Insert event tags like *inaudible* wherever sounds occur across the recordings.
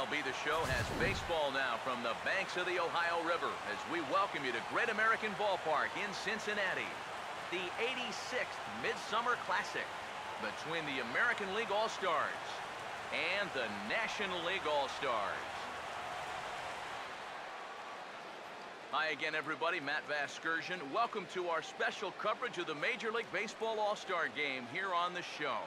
MLB The Show has baseball now from the banks of the Ohio River as we welcome you to Great American Ballpark in Cincinnati. The 86th Midsummer Classic between the American League All-Stars and the National League All-Stars. Hi again, everybody. Matt Vasgersian. Welcome to our special coverage of the Major League Baseball All-Star Game here on the show.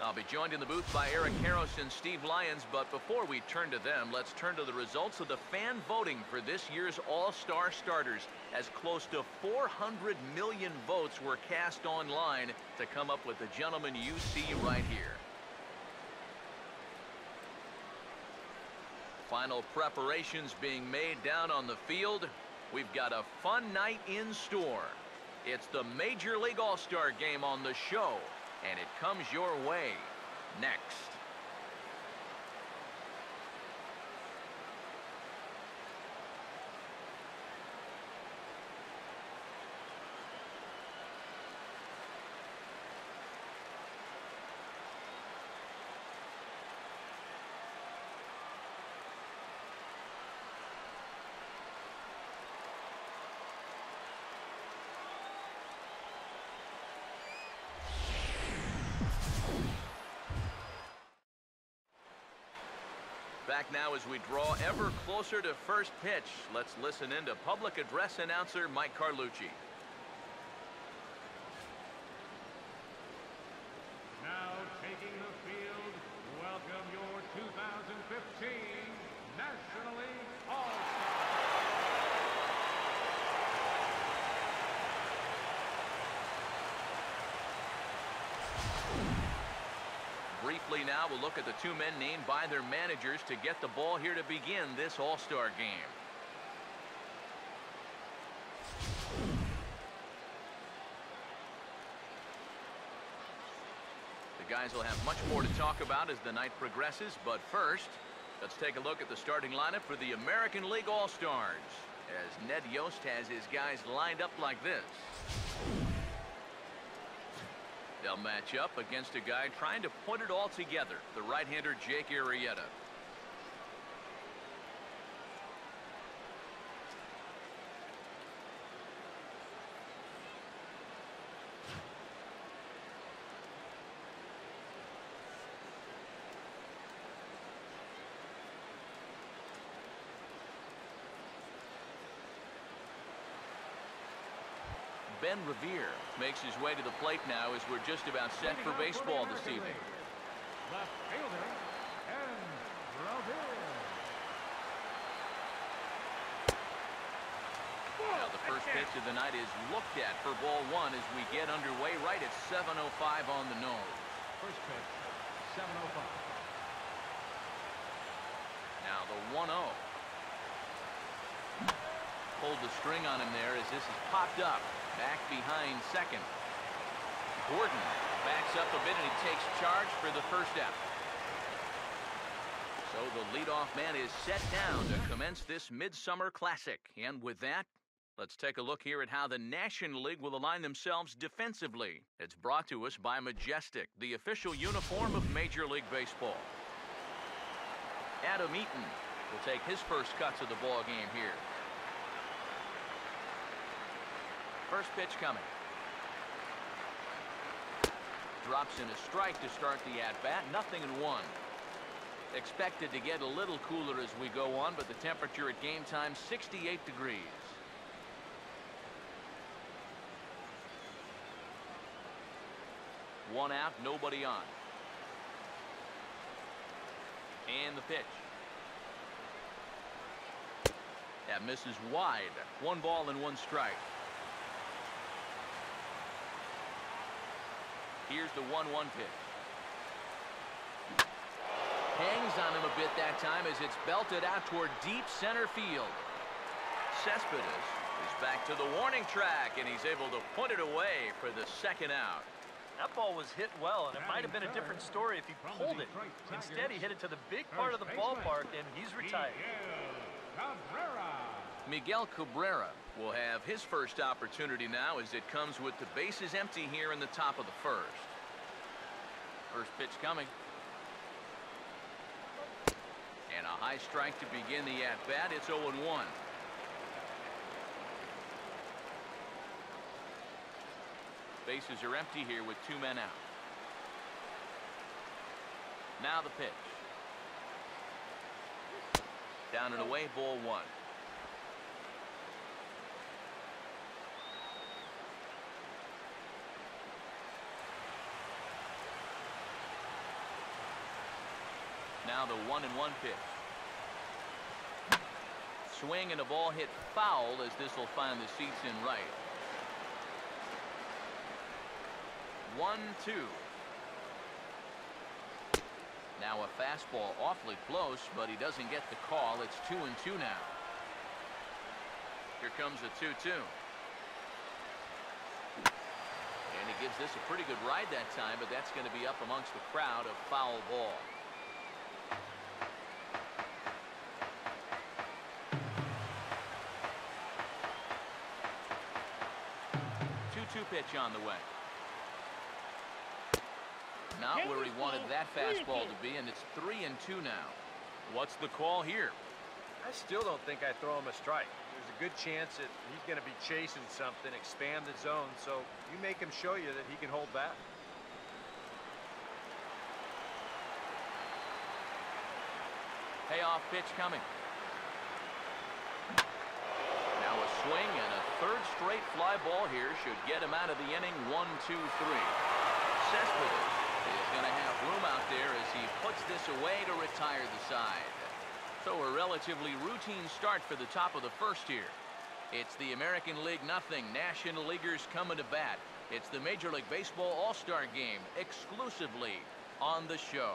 I'll be joined in the booth by Eric Karros and Steve Lyons, but before we turn to them, let's turn to the results of the fan voting for this year's All-Star starters, as close to 400 million votes were cast online to come up with the gentleman you see right here. Final preparations being made down on the field. We've got a fun night in store. It's the Major League All-Star Game on the show and it comes your way next. Back now as we draw ever closer to first pitch. Let's listen in to public address announcer Mike Carlucci. Now taking the field, welcome your 2015 National League Briefly now, we'll look at the two men named by their managers to get the ball here to begin this All-Star game. The guys will have much more to talk about as the night progresses, but first, let's take a look at the starting lineup for the American League All-Stars, as Ned Yost has his guys lined up like this. They'll match up against a guy trying to put it all together, the right-hander Jake Arrieta. Ben Revere makes his way to the plate now as we're just about set for baseball this evening. Left fielder, Ben Revere. Now the first pitch of the night is looked at for ball one as we get underway right at 7.05 on the nose. First pitch, 7.05. Now the 1-0. Pulled the string on him there as this is popped up. Back behind second. Gordon backs up a bit and he takes charge for the first out. So the leadoff man is set down to commence this Midsummer Classic. And with that, let's take a look here at how the National League will align themselves defensively. It's brought to us by Majestic, the official uniform of Major League Baseball. Adam Eaton will take his first cuts of the ball game here. First pitch coming. Drops in a strike to start the at-bat. Nothing in one. Expected to get a little cooler as we go on, but the temperature at game time, 68 degrees. One out, nobody on. And the pitch. That misses wide. One ball and one strike. Here's the 1-1 pitch. Hangs on him a bit that time as it's belted out toward deep center field. Cespedes is back to the warning track, and he's able to put it away for the second out. That ball was hit well, and it might have been a different story if he pulled it. Instead, he hit it to the big part of the ballpark, and he's retired. Miguel Cabrera will have his first opportunity now as it comes with the bases empty here in the top of the first. First pitch coming. And a High strike to begin the at-bat. It's 0-1. Bases are empty here with two men out. Now the pitch. Down and away, ball one. Now the one and one pitch. Swing and a ball hit foul as this will find the seats in right. One, two. Now a fastball awfully close, but he doesn't get the call. It's two and two now. Here comes a 2-2. And he gives this a pretty good ride that time, but that's going to be up amongst the crowd of foul ball. Pitch on the way. Not where he wanted that fastball to be, and it's 3 and 2 now. What's the call here? I still don't think I throw him a strike. There's a good chance that he's going to be chasing something, expand the zone, so you make him show you that he can hold back. Payoff pitch coming. Now a swing and a third straight fly ball here should get him out of the inning. One, two, three. Cespedes is going to have room out there as he puts this away to retire the side. So a relatively routine start for the top of the first here. It's the American League nothing. National Leaguers coming to bat. It's the Major League Baseball All-Star Game exclusively on the show.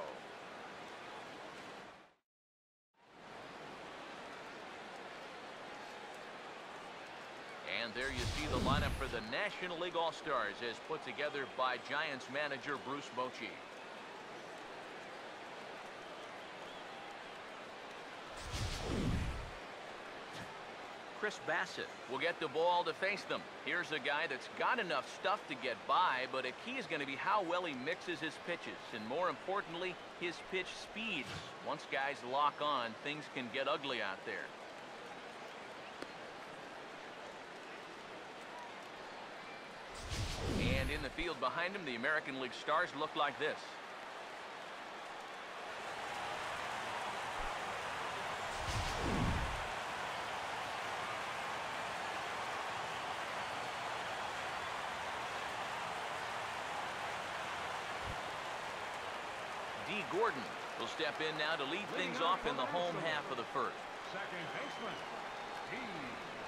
And there you see the lineup for the National League All-Stars as put together by Giants manager Bruce Bochy. Chris Bassitt will get the ball to face them. Here's a guy that's got enough stuff to get by, but a key is going to be how well he mixes his pitches, and more importantly, his pitch speeds. Once guys lock on, things can get ugly out there. And in the field behind him, the American League stars look like this. Dee Gordon will step in now to lead things off in the home half of the first. Second baseman, Dee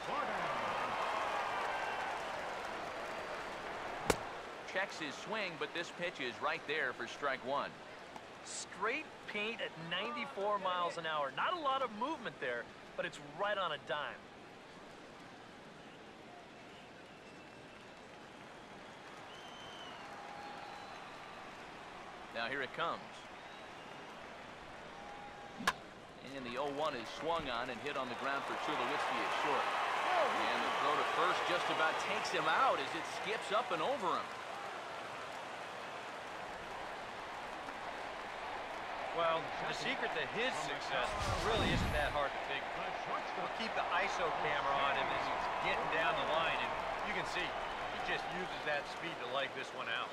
Gordon. Checks his swing, but this pitch is right there for strike one. Straight paint at 94 miles an hour. Not a lot of movement there, but it's right on a dime. Now here it comes. And the 0-1 is swung on and hit on the ground for Tulowitzki at short. And the throw to first just about takes him out as it skips up and over him. Well, the secret to his success really isn't that hard to figure. We'll keep the ISO camera on him as he's getting down the line, and you can see he just uses that speed to leg this one out.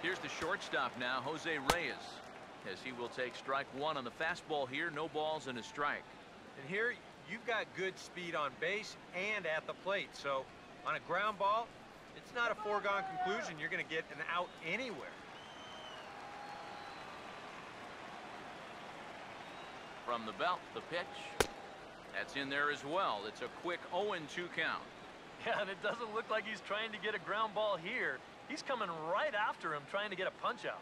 Here's the shortstop now, Jose Reyes, as he will take strike one on the fastball here. No balls and a strike. And here, you've got good speed on base and at the plate, so on a ground ball, it's not a foregone conclusion you're going to get an out anywhere. From the belt, the pitch. That's in there as well. It's a quick 0-2 count. *laughs* Yeah, and it doesn't look like he's trying to get a ground ball here. He's coming right after him, trying to get a punch out.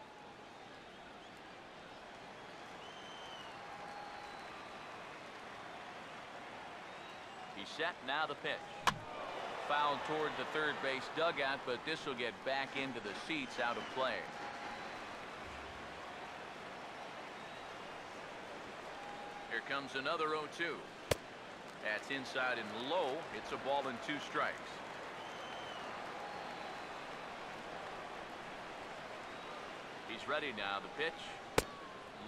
He's set. Now the pitch. Foul toward the third base dugout, but this will get back into the seats out of play. Here comes another 0-2. That's inside and low. It's a ball and two strikes. He's ready now. The pitch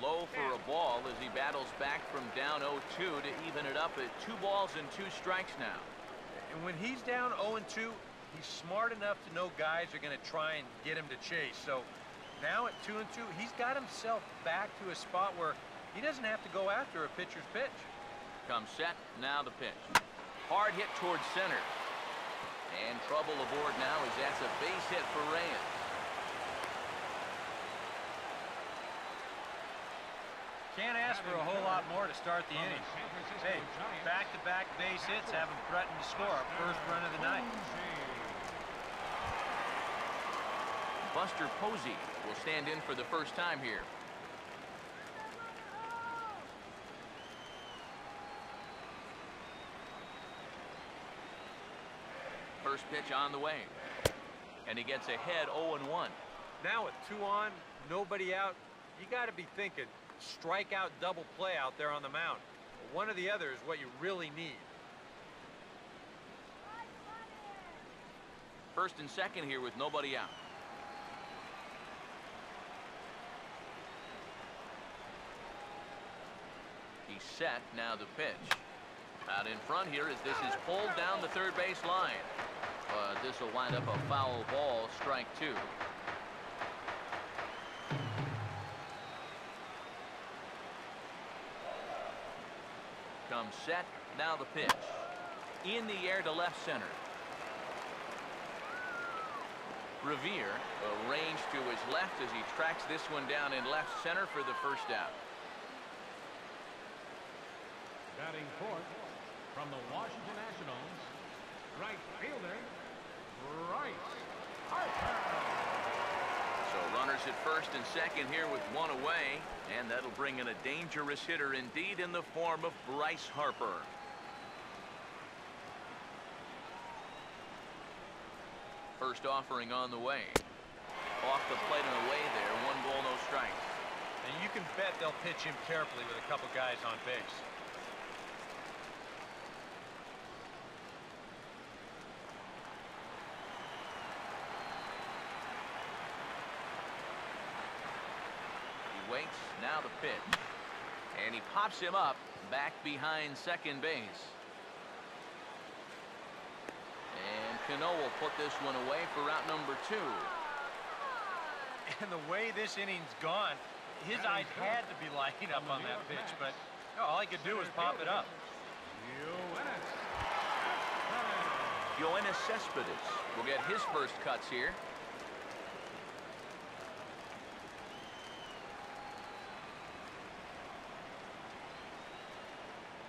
low for a ball as he battles back from down 0-2 to even it up at two balls and two strikes now. And when he's down 0-2, he's smart enough to know guys are going to try and get him to chase. So now at two and two, he's got himself back to a spot where he doesn't have to go after a pitcher's pitch. Comes set, now the pitch. Hard hit towards center. And trouble aboard now as that's a base hit for Reyes. Can't ask for a whole lot more to start the inning. Hey, back-to-back -back base hits haven't threatened to score our first run of the night. Buster Posey will stand in for the first time here. First pitch on the way. And he gets ahead 0-1. Now with two on, nobody out, you got to be thinking strikeout double play out there on the mound. One or the other is what you really need. First and second here with nobody out. He's set, now the pitch. Out in front here as this is pulled down the third base line. But this will wind up a foul ball, strike two. Set, now the pitch. In the air to left center. Revere arranged to his left as he tracks this one down in left center for the first out. Batting fourth from the Washington Nationals, right fielder, Bryce Harper. So runners at first and second here with one away, and that'll bring in a dangerous hitter indeed in the form of Bryce Harper. First offering on the way. Off the plate and away there. One ball, no strikes. And you can bet they'll pitch him carefully with a couple guys on base. He waits. Now the pitch. And he pops him up back behind second base. And Cano will put this one away for out number two. And the way this inning's gone, his eyes had to be lighting up on that pitch, but all he could do was pop it up. Yoenis Cespedes will get his first cuts here.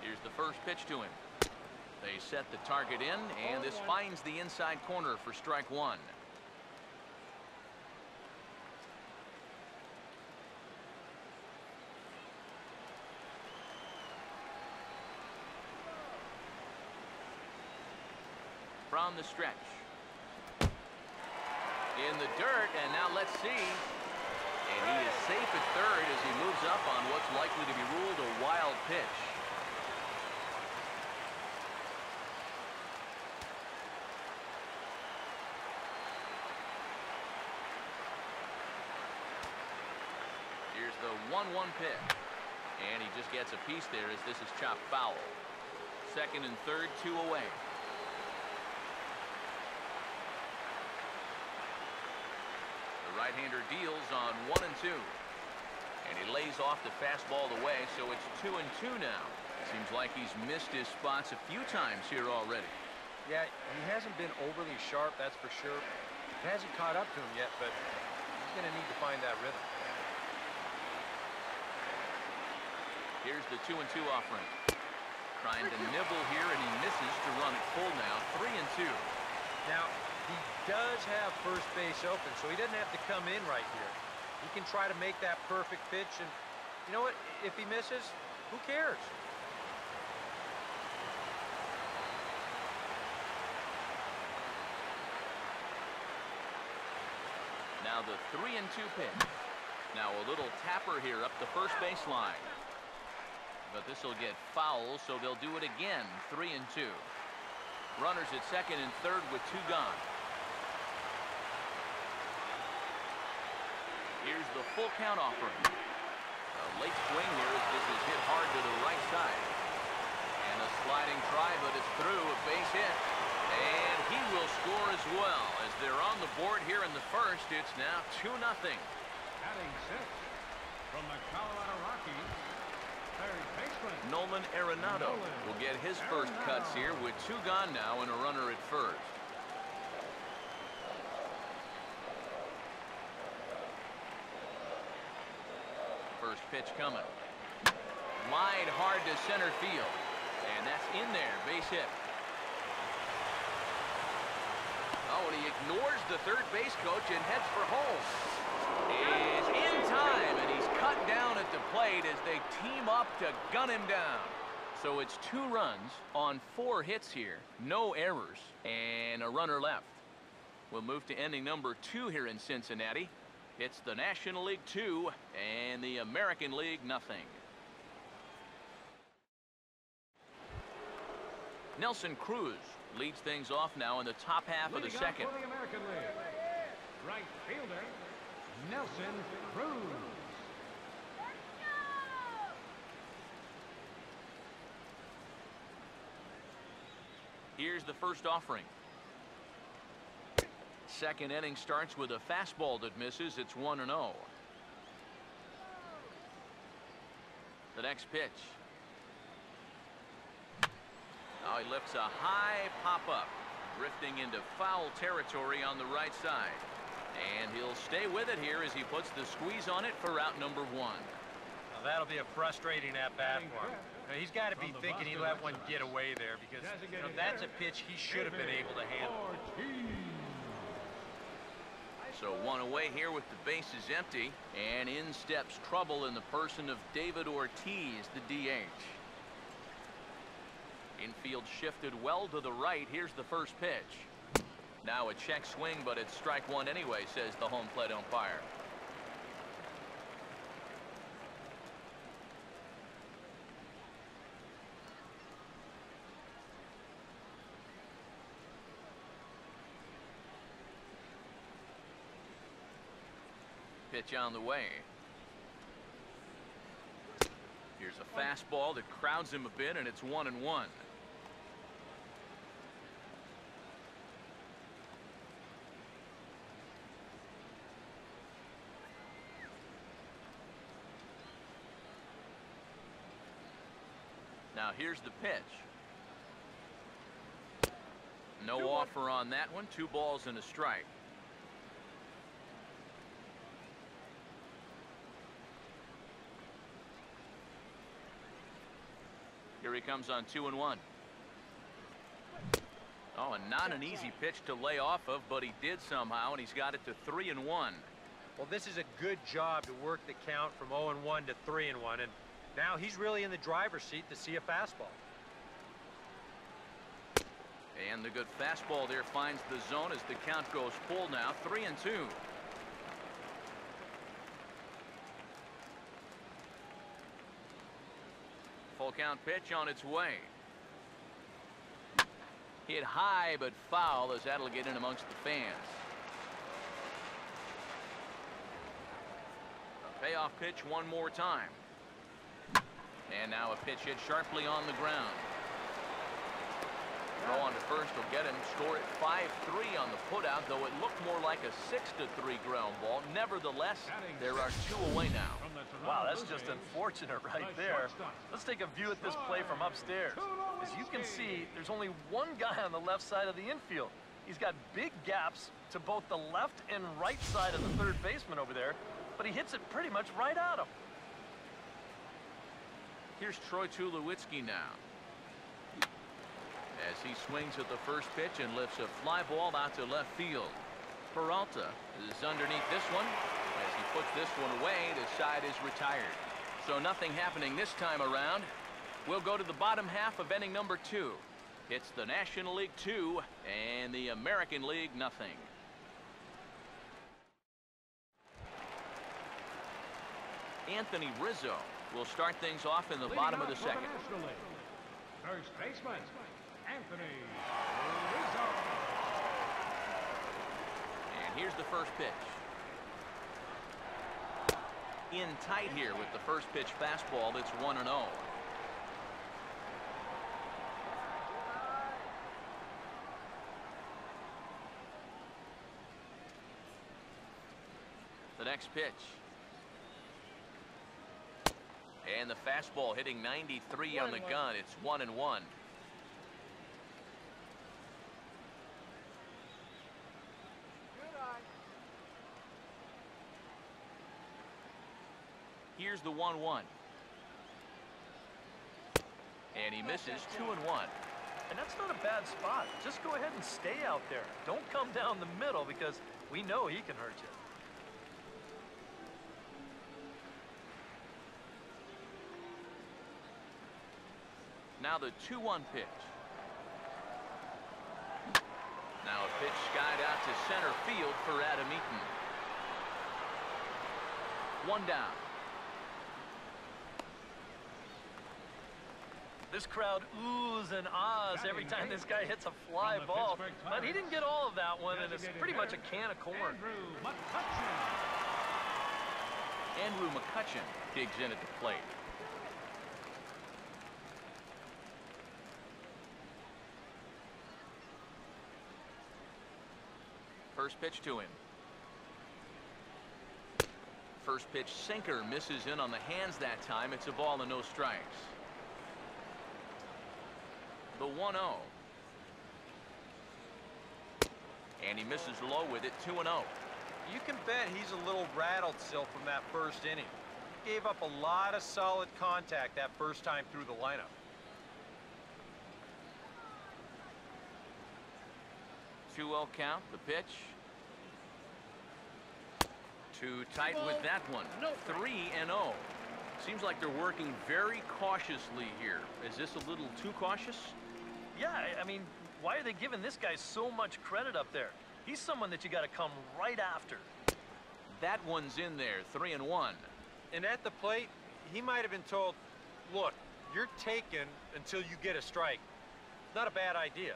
Here's the first pitch to him. They set the target in, and this oh, finds the inside corner for strike one. From the stretch. In the dirt, and now let's see. And he is safe at third as he moves up on what's likely to be ruled a wild pitch. Here's the 1-1 pitch. And he just gets a piece there as this is chopped foul. Second and third, two away. The right-hander deals on one and two. And he lays off the fastball away, so it's two and two now. Seems like he's missed his spots a few times here already. Yeah, he hasn't been overly sharp, that's for sure. It hasn't caught up to him yet, but he's going to need to find that rhythm. Here's the two and two offering. Trying to nibble here, and he misses to run it full now. Three and two. Now, he does have first base open, so he doesn't have to come in right here. He can try to make that perfect pitch, and you know what? If he misses, who cares? Now the three and two pitch. Now a little tapper here up the first baseline. But this will get foul, so they'll do it again. Three and two. Runners at second and third with two gone. Here's the full count offering. A late swing here as this is hit hard to the right side. And a sliding try, but it's through. A base hit. And he will score as well. As they're on the board here in the first, it's now 2 nothing. Batting six from the Colorado Rockies. Nolan Arenado will get his first cuts here with two gone now and a runner at first. First pitch coming. Line hard to center field. And that's in there. Base hit. Oh, and he ignores the third base coach and heads for home. In time, and he's cut down at the plate as they team up to gun him down. So it's two runs on four hits here, no errors, and a runner left. We'll move to ending number two here in Cincinnati. It's the National League 2 and the American League nothing. Nelson Cruz leads things off now in the top half of the second. The right fielder, Nelson Cruz. Here's the first offering. Second inning starts with a fastball that misses. It's 1 0. The next pitch. Now he lifts a high pop up, drifting into foul territory on the right side. And he'll stay with it here as he puts the squeeze on it for out number one. Now, that'll be a frustrating at bat for him. Now, he's got to be thinking he let one get away there because you know, that's a pitch he should have been able to handle. Ortiz. So one away here with the bases empty. And in steps trouble in the person of David Ortiz, the DH. Infield shifted well to the right. Here's the first pitch. Now a check swing, but it's strike one anyway, says the home plate umpire. Pitch on the way. Here's a fastball that crowds him a bit, and it's one and one. Now here's the pitch. No offer on that one. Two balls and a strike. Here he comes on two and one. Oh, and not an easy pitch to lay off of, but he did somehow, and he's got it to three and one. Well, this is a good job to work the count from 0 and 1 to 3 and 1, and now he's really in the driver's seat to see a fastball. And the good fastball there finds the zone as the count goes full now, three and two. Full count pitch on its way. Hit high but foul as that'll get in amongst the fans. A payoff pitch one more time. And now a pitch hit sharply on the ground. Throw on to first will get him. Score at 5-3 on the putout, though it looked more like a 6-3 ground ball. Nevertheless, there are two away now. From the Toronto Wow, that's just unfortunate right there. Let's take a view at this play from upstairs. As you can see, there's only one guy on the left side of the infield. He's got big gaps to both the left and right side of the third baseman over there, but he hits it pretty much right at him. Here's Troy Tulowitzki now. As he swings at the first pitch and lifts a fly ball out to left field. Peralta is underneath this one. As he puts this one away, the side is retired. So nothing happening this time around. We'll go to the bottom half of inning number two. It's the National League 2 and the American League nothing. Anthony Rizzo will start things off in the bottom of the second. National League, First baseman, Anthony Rizzo. And here's the first pitch. in tight here with the first pitch fastball that's 1 and 0. The next pitch. And the fastball hitting 93 on the gun. It's 1 and 1. Here's the 1-1. And he misses 2 and 1. And that's not a bad spot. Just go ahead and stay out there. Don't come down the middle because we know he can hurt you. Now the 2-1 pitch. Now a pitch skied out to center field for Adam Eaton. One down. This crowd oohs and ahs every time this guy hits a fly ball. But he didn't get all of that one, and it's pretty much a can of corn. Andrew McCutchen. Andrew McCutchen digs in at the plate. First pitch to him. First pitch sinker misses in on the hands that time. It's a ball and no strikes. The 1-0. And he misses low with it 2-0. You can bet he's a little rattled still from that first inning. He gave up a lot of solid contact that first time through the lineup. Two 0 count, the pitch. Too tight with that one. 3 and 0. Seems like they're working very cautiously here. Is this a little too cautious? Yeah, I- I mean, why are they giving this guy so much credit up there? He's someone that you got to come right after. That one's in there, 3 and 1. And at the plate, he might have been told, look, you're taken until you get a strike. Not a bad idea.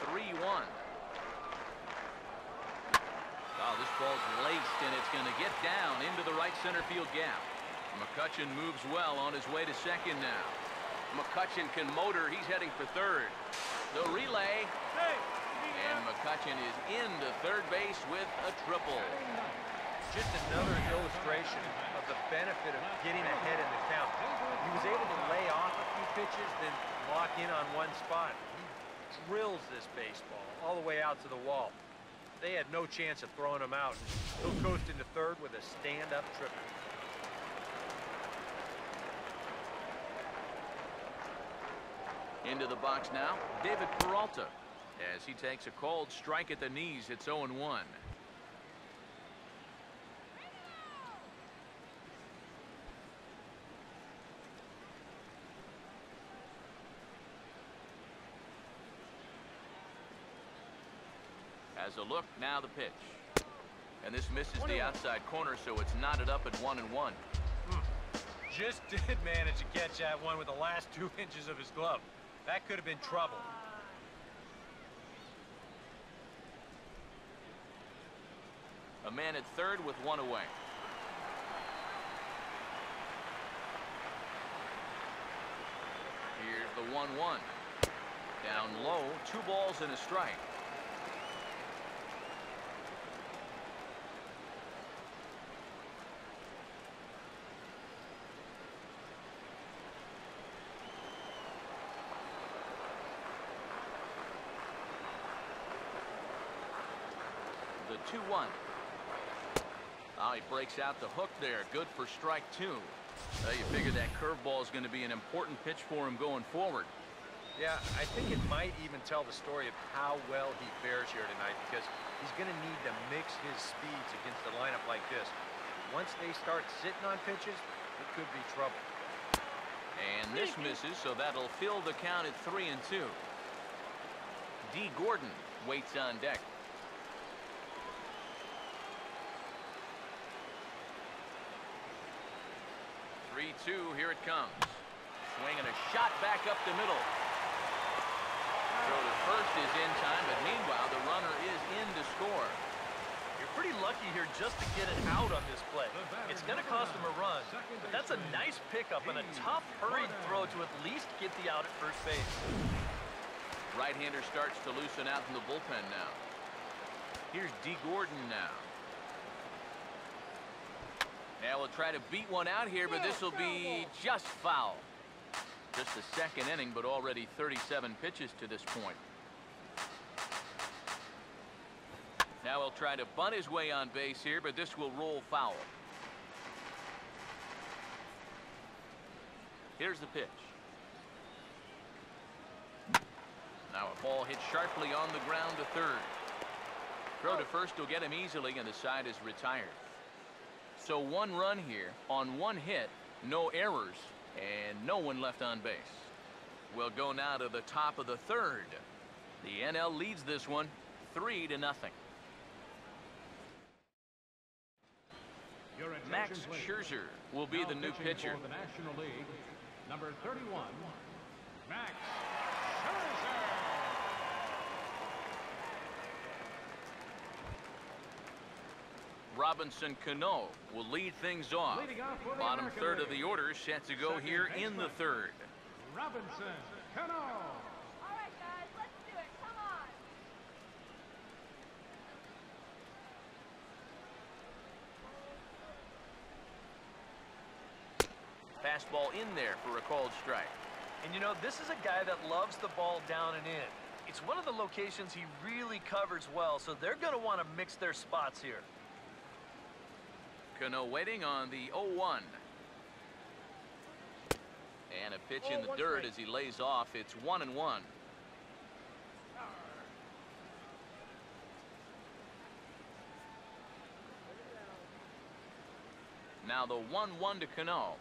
The 3 1. Oh, this ball's laced and it's going to get down into the right center field gap. McCutchen moves well on his way to second now. McCutchen can motor. He's heading for third. The relay. And McCutchen is into third base with a triple. Just another illustration of the benefit of getting ahead in the count. He was able to lay off a few pitches, then lock in on one spot. He drills this baseball all the way out to the wall. They had no chance of throwing him out. He'll coast into third with a stand-up triple. Into the box now, David Peralta. As he takes a cold strike at the knees, it's 0-1. As a look, now the pitch. And this misses the outside corner, so it's knotted up at one and one. Hmm. Just *laughs* did manage to catch that one with the last two *laughs* inches of his glove. That could have been trouble. A man at third with one away. Here's the 1-1. Down low, two balls and a strike. The 2-1. Oh, ah, he breaks out the hook there. Good for strike two. Well, you figure that curveball is going to be an important pitch for him going forward. Yeah, I think it might even tell the story of how well he fares here tonight because he's going to need to mix his speeds against a lineup like this. Once they start sitting on pitches, it could be trouble. And this misses, so that'll fill the count at three and two. Dee Gordon waits on deck. 3-2, here it comes. Swinging a shot back up the middle. Throw to first is in time, but meanwhile, the runner is in to score. You're pretty lucky here just to get it out on this play. It's going to cost him a run, but that's a nice pickup and a tough hurried throw to at least get the out at first base. Right-hander starts to loosen out in the bullpen now. Here's Dee Gordon now. Now we'll try to beat one out here, but this will be just foul. Just the second inning, but already 37 pitches to this point. Now he'll try to bunt his way on base here, but this will roll foul. Here's the pitch. Now a ball hit sharply on the ground to third. Throw to first will get him easily, and the side is retired. So one run here on one hit, no errors, and no one left on base. We'll go now to the top of the third. The NL leads this one three to nothing. Max Scherzer will be now the new pitcher. The National League, number 31, Max Scherzer. Robinson Cano will lead things off. Off the Bottom American third of the order set to go Second here in the third. Robinson Cano. All right, guys, let's do it. Come on. Fastball in there for a called strike. And you know, this is a guy that loves the ball down and in. It's one of the locations he really covers well, so they're going to want to mix their spots here. Cano waiting on the 0-1. And a pitch in the oh, dirt as he lays off. It's one and one. Now the 1-1 to Cano.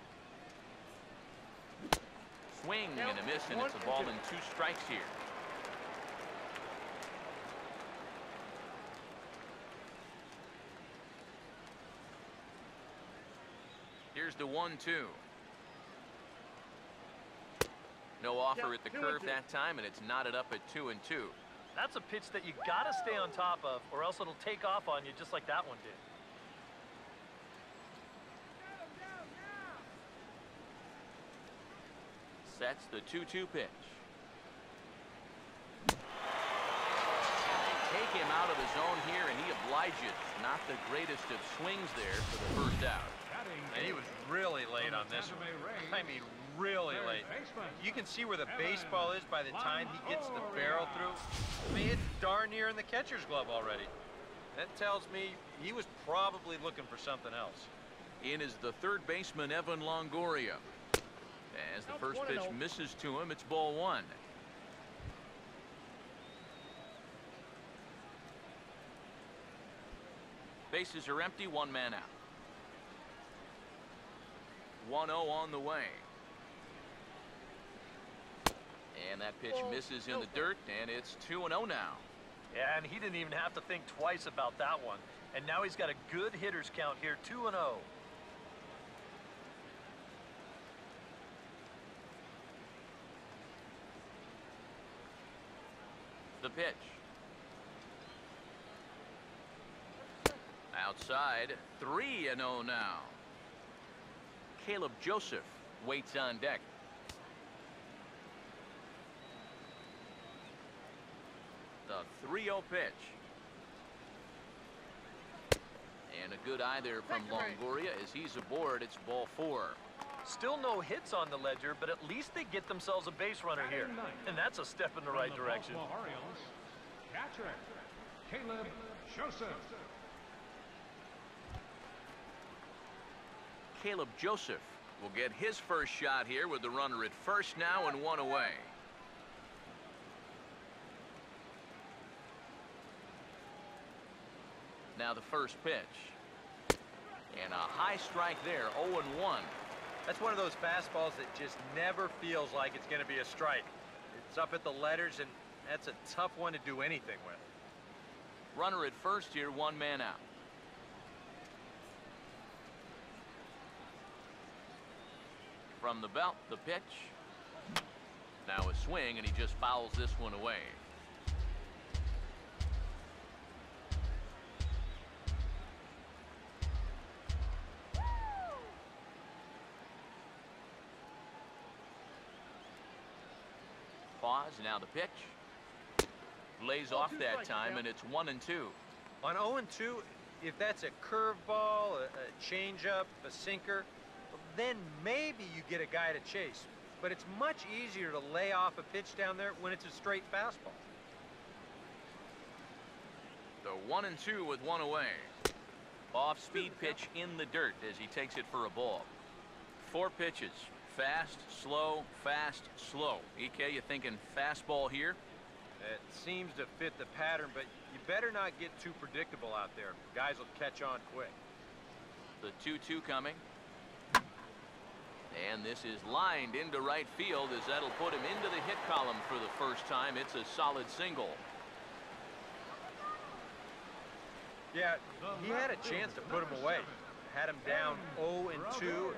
Swing and a miss, and it's a ball and two strikes here. Here's the 1-2. No offer at the curve that time, and it's knotted up at 2 and 2. That's a pitch that you got to stay on top of, or else it'll take off on you just like that one did. Sets the 2-2 pitch. Take him out of the zone here, and he obliges. Not the greatest of swings there for the first out. Batting And he was really late on this one. I mean, really late. You can see where the baseball is by the time he gets the barrel through. I mean, it's darn near in the catcher's glove already. That tells me he was probably looking for something else. In is the third baseman, Evan Longoria. As the first pitch misses to him, it's ball one. Bases are empty, one man out. 1-0 on the way. And that pitch oh, misses in the dirt, and it's 2-0 now. Yeah, and he didn't even have to think twice about that one. And now he's got a good hitters count here, 2 and oh. 0. The pitch. Outside, 3 and 0 now. Caleb Joseph waits on deck. The 3-0 pitch. And a good eye there from Longoria as he's aboard. It's ball four. Still no hits on the ledger, but at least they get themselves a base runner here. And that's a step in the right direction. Catcher Caleb Joseph. Caleb Joseph will get his first shot here with the runner at first now and one away. Now the first pitch. And a high strike there, 0 and 1. That's one of those fastballs that just never feels like it's going to be a strike. It's up at the letters, and that's a tough one to do anything with. Runner at first here, one man out. From the belt, the pitch. Now a swing, and he just fouls this one away. Pause, now the pitch. Lays off that time, and it's one and two. On 0 and 2, if that's a curveball, a, a changeup, a sinker, then maybe you get a guy to chase. But it's much easier to lay off a pitch down there when it's a straight fastball. The one and two with one away. Off-speed pitch in the dirt as he takes it for a ball. Four pitches. Fast, slow, fast, slow. EK, you thinking fastball here? It seems to fit the pattern, but you better not get too predictable out there. Guys will catch on quick. The 2-2 coming. And this is lined into right field as that'll put him into the hit column for the first time. It's a solid single. Yeah, he had a chance to put him away. Had him down 0 and 2.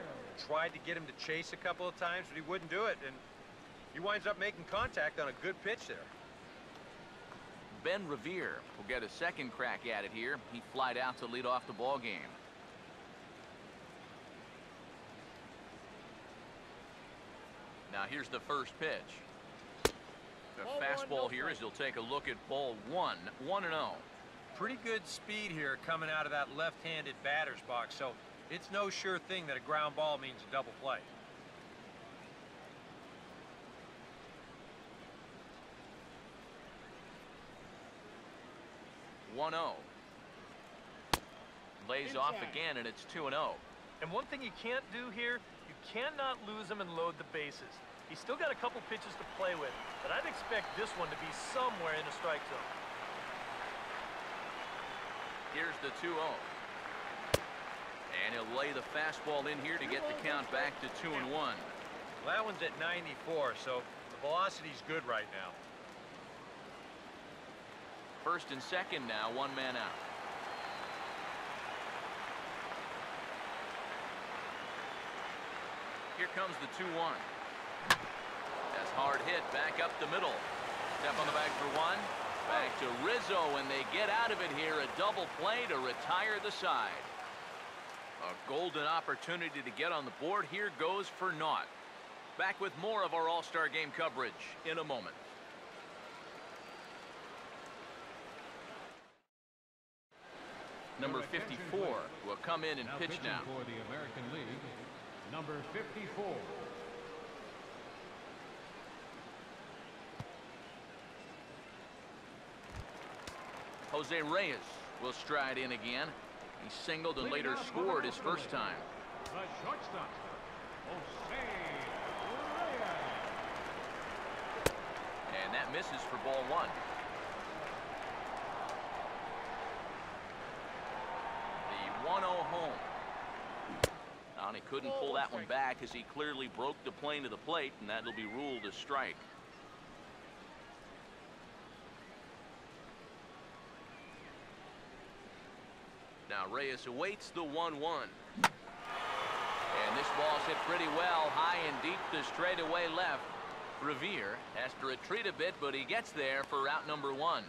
Tried to get him to chase a couple of times, but he wouldn't do it. And he winds up making contact on a good pitch there. Ben Revere will get a second crack at it here. He flied out to lead off the ball game. Now here's the first pitch. The Ball one, fastball no here play. as he'll take a look at ball one, one and oh. Pretty good speed here coming out of that left-handed batter's box, so it's no sure thing that a ground ball means a double play. One oh. Lays off again and it's two and oh. And one thing you can't do here, you cannot lose him and load the bases. He's still got a couple pitches to play with, but I'd expect this one to be somewhere in the strike zone. Here's the 2-0. And he'll lay the fastball in here to get the count back to 2 and 1. Well, that one's at 94, so the velocity's good right now. First and second now, one man out. Here comes the 2-1. That's hard hit back up the middle. Step on the bag for one. Back to Rizzo, and they get out of it here. A double play to retire the side. A golden opportunity to get on the board here goes for naught. Back with more of our All-Star Game coverage in a moment. Number 54 will come in and pitch now. for the American League, number 54. Jose Reyes will stride in again. He singled and later scored his first time. The shortstop, Jose Reyes. And that misses for ball one. The 1-0 home. Now, and he couldn't pull that one back as he clearly broke the plane to the plate, and that'll be ruled a strike. Now Reyes awaits the 1-1. And this ball's hit pretty well, high and deep to straightaway left. Revere has to retreat a bit, but he gets there for route number one.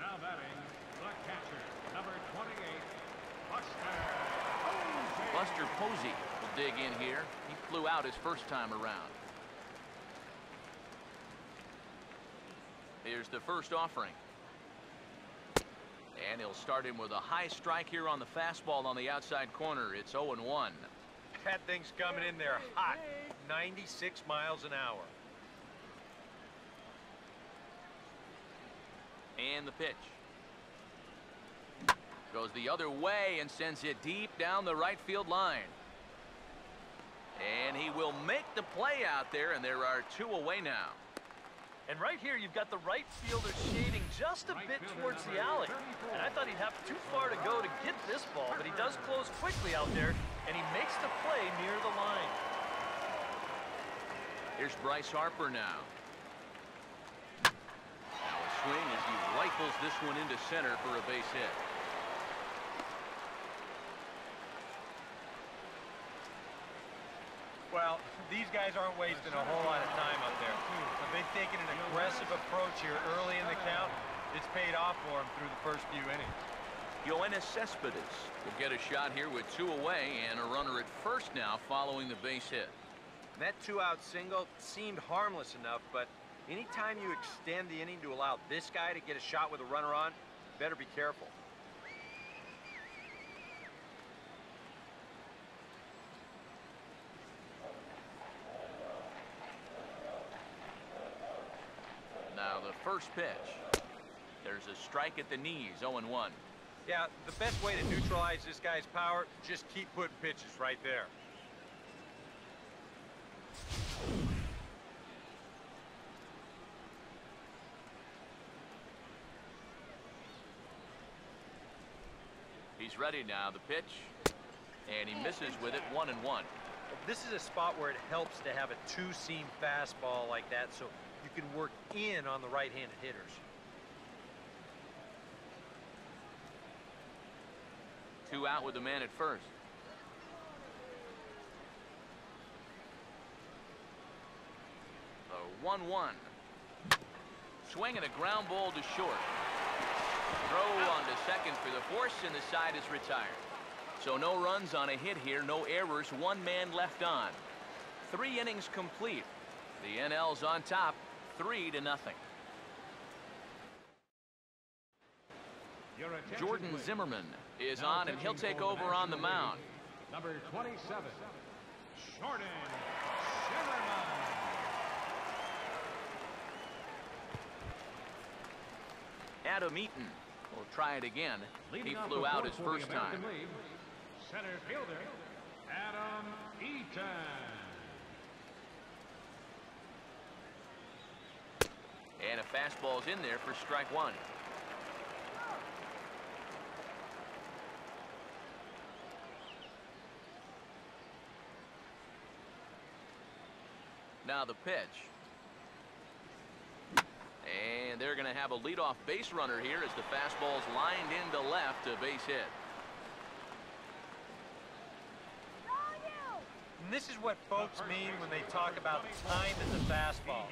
Now batting, the catcher, number 28, Buster Posey. Will dig in here. He flew out his first time around. Here's the first offering. And he'll start him with a high strike here on the fastball on the outside corner. It's 0-1. That thing's coming in there hot, 96 miles an hour. And the pitch. Goes the other way and sends it deep down the right field line. And he will make the play out there, and there are two away now. And right here, you've got the right fielder shading just a bit towards the alley. And I thought he'd have too far to go to get this ball, but he does close quickly out there, and he makes the play near the line. Here's Bryce Harper now. Now a swing as he rifles this one into center for a base hit. Well, these guys aren't wasting a whole lot of time up there. If they've taken an aggressive approach here early in the count, it's paid off for them through the first few innings. Yoenis Cespedes will get a shot here with two away and a runner at first now following the base hit. That two-out single seemed harmless enough, but anytime you extend the inning to allow this guy to get a shot with a runner on, better be careful. Now the first pitch. There's a strike at the knees, 0-1. Yeah, the best way to neutralize this guy's power, just keep putting pitches right there. He's ready now, the pitch. And he misses with it, one and one. This is a spot where it helps to have a two-seam fastball like that so you can work in on the right-handed hitters. Two out with the man at first. The 1-1. Swinging a ground ball to short. Throw on to second for the force, and the side is retired. So no runs on a hit here, no errors, one man left on. Three innings complete. The NL's on top, three to nothing. Jordan please. Zimmermann is Now on, and he'll take over on the mound. Number 27, Jordan Zimmermann. Adam Eaton will try it again. Leading He flew out his first time. League, Center fielder, Adam Eaton. And a fastball's in there for strike one. Now the pitch. And they're going to have a leadoff base runner here as the fastball's lined into left, a base hit. And this is what folks mean when they talk about time in the fastball.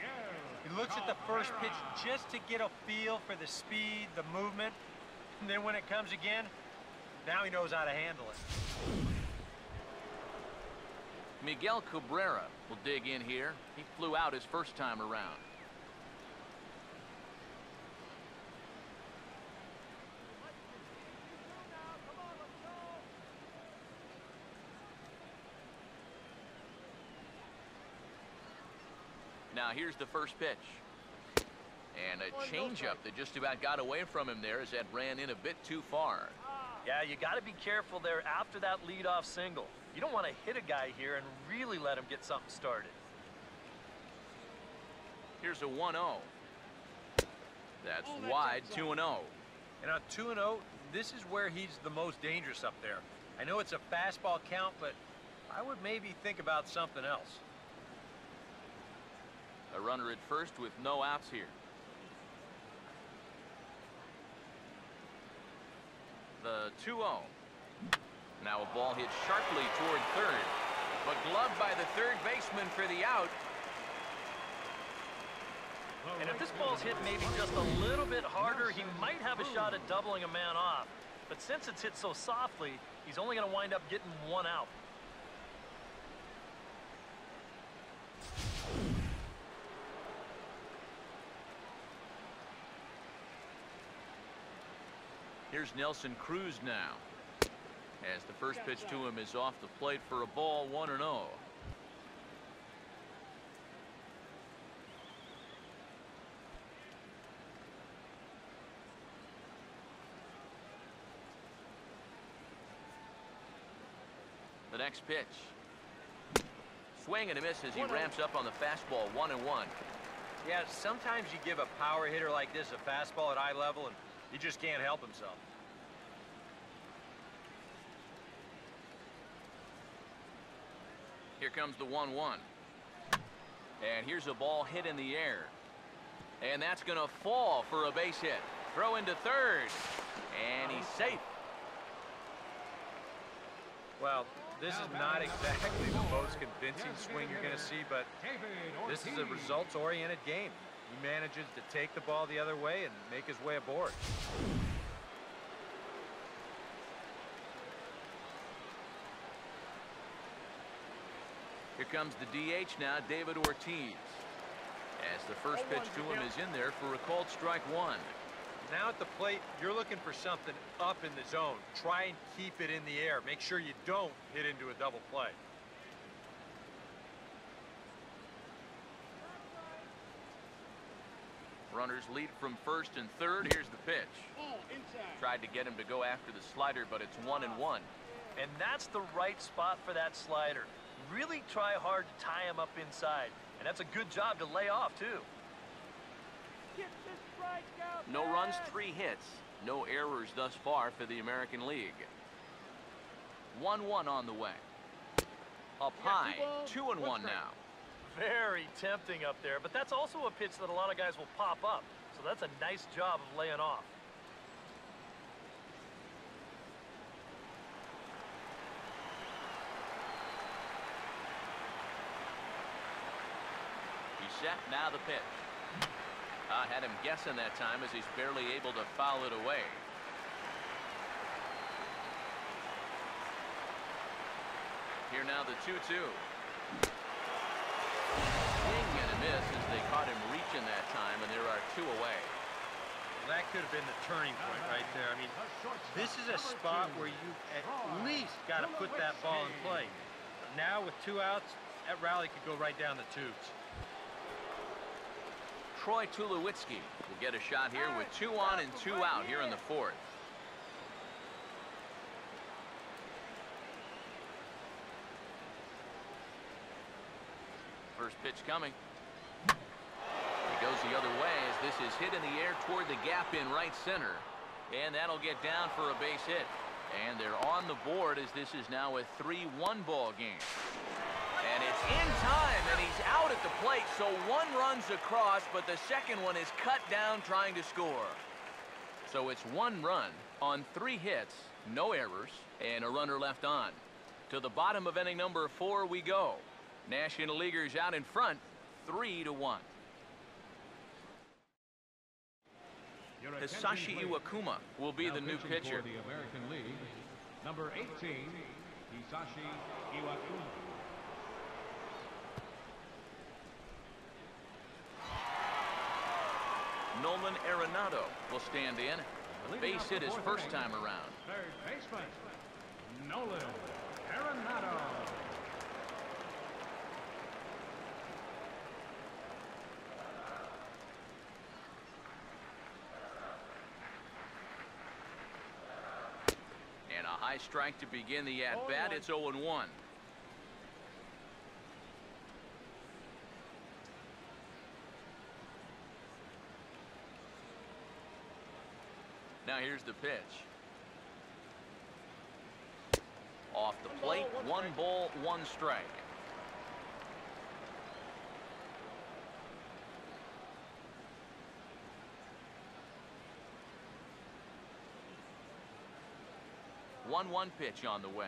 He looks at the first pitch just to get a feel for the speed, the movement, and then when it comes again, now he knows how to handle it. Miguel Cabrera will dig in here. He flew out his first time around. Now here's the first pitch. And a changeup that just about got away from him there as that ran in a bit too far. Yeah, you got to be careful there after that leadoff single. You don't want to hit a guy here and really let him get something started. Here's a 1-0. That's wide, 2-0. And on 2 and 0, this is where he's the most dangerous up there. I know it's a fastball count, but I would maybe think about something else. A runner at first with no outs here. The 2-0. Now a ball hit sharply toward third, but gloved by the third baseman for the out. And if this ball's hit maybe just a little bit harder, he might have a shot at doubling a man off. But since it's hit so softly, he's only going to wind up getting one out. Here's Nelson Cruz now. As the first pitch to him is off the plate for a ball 1 and 0. The next pitch. Swing and a miss as he oh. ramps up on the fastball, one and one. Yeah, sometimes you give a power hitter like this a fastball at eye level, and he just can't help himself. Comes the 1-1. And here's a ball hit in the air. And that's going to fall for a base hit. Throw into third. And he's safe. Well, this is not exactly the most convincing swing you're going to see, but this is a results-oriented game. He manages to take the ball the other way and make his way aboard. Here comes the DH now, David Ortiz. As the first pitch to him is in there for a called strike one. Now at the plate, you're looking for something up in the zone. Try and keep it in the air. Make sure you don't hit into a double play. Runners lead from first and third. Here's the pitch. Tried to get him to go after the slider, but it's one and one. And that's the right spot for that slider. Really try hard to tie him up inside. And that's a good job to lay off, too. No runs, three hits. No errors thus far for the American League. 1-1 on the way. Up high, two and one now. Very tempting up there, but that's also a pitch that a lot of guys will pop up. So that's a nice job of laying off. Set, now the pitch. I had him guessing that time as he's barely able to foul it away. Here now the 2-2. Swing and a miss as they caught him reaching that time, and there are two away. That could have been the turning point right there. I mean, this is a spot where you at least got to put that ball in play. Now with two outs, that rally could go right down the tubes. Troy Tulowitzki will get a shot here with two on and two out here in the fourth. First pitch coming. It goes the other way as this is hit in the air toward the gap in right center. And that'll get down for a base hit. And they're on the board as this is now a 3-1 ball game. And it's in time, and he's out at the plate, so one runs across, but the second one is cut down trying to score. So it's one run on three hits, no errors, and a runner left on. To the bottom of inning number four we go. National Leaguers out in front, three to one. Hisashi Iwakuma will be Now the new pitcher. For the American League, number 18, Hisashi Iwakuma. Nolan Arenado will stand in. Base hit his first time around. Third baseman, Nolan Arenado. And a high strike to begin the at-bat. It's 0-1. Now here's the pitch. Off the plate, one ball, one strike. One-one pitch on the way.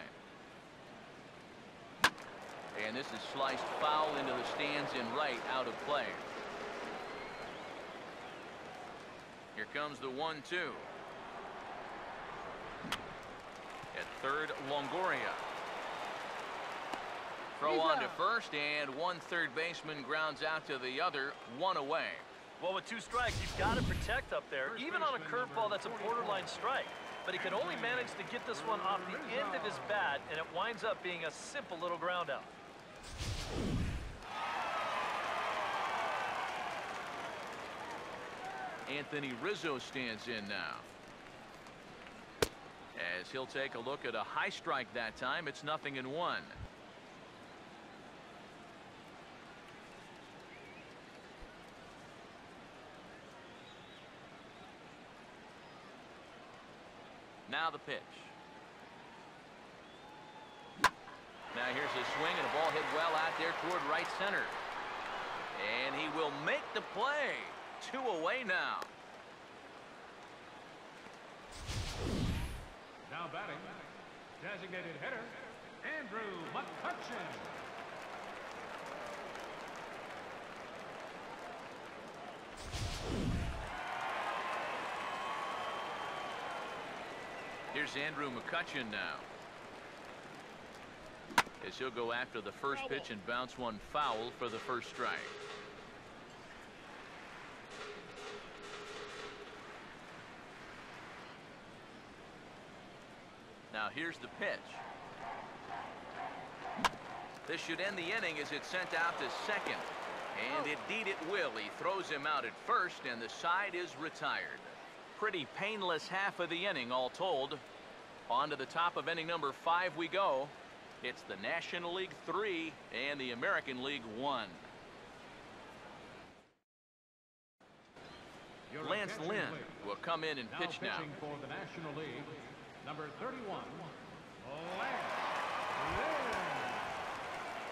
And this is sliced foul into the stands in right, out of play. Here comes the one-two. At third, Longoria. Throw on to first, and one third baseman grounds out to the other, one away. Well, with two strikes, you've got to protect up there, even on a curveball that's a borderline strike. But he can only manage to get this one off the end of his bat, and it winds up being a simple little ground out. Anthony Rizzo stands in now. As he'll take a look at a high strike that time, it's nothing in one. Now the pitch. Now here's a swing and a ball hit well out there toward right center. And he will make the play. Two away now. Now batting, designated hitter, Andrew McCutchen. Here's Andrew McCutchen now. as he'll go after the first pitch and bounce one foul for the first strike. Here's the pitch. This should end the inning as it's sent out to second. And indeed it will. He throws him out at first and the side is retired. Pretty painless half of the inning all told. On to the top of inning number five we go. It's the National League 3 and the American League 1. Your Lance Lynn will come in and Now pitch now. Pitching for the National League, number 31, Lance Lynn.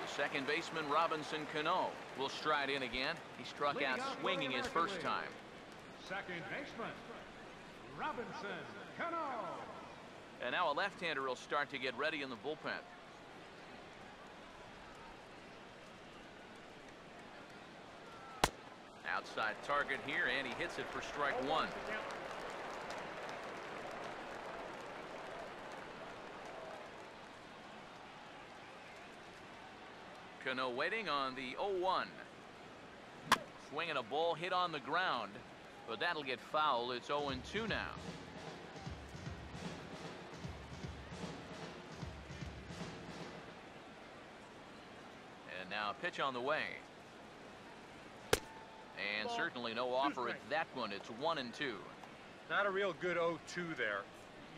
The second baseman Robinson Cano will stride in again. He struck Leading out off for the swinging his first time. Second baseman, Robinson Cano. And now a left-hander will start to get ready in the bullpen. Outside target here, and he hits it for strike one. Cano waiting on the 0-1. Swinging a ball hit on the ground, but that'll get foul. It's 0-2 now. And now a pitch on the way. And certainly no offer at that one. It's one and two. Not a real good 0-2 there.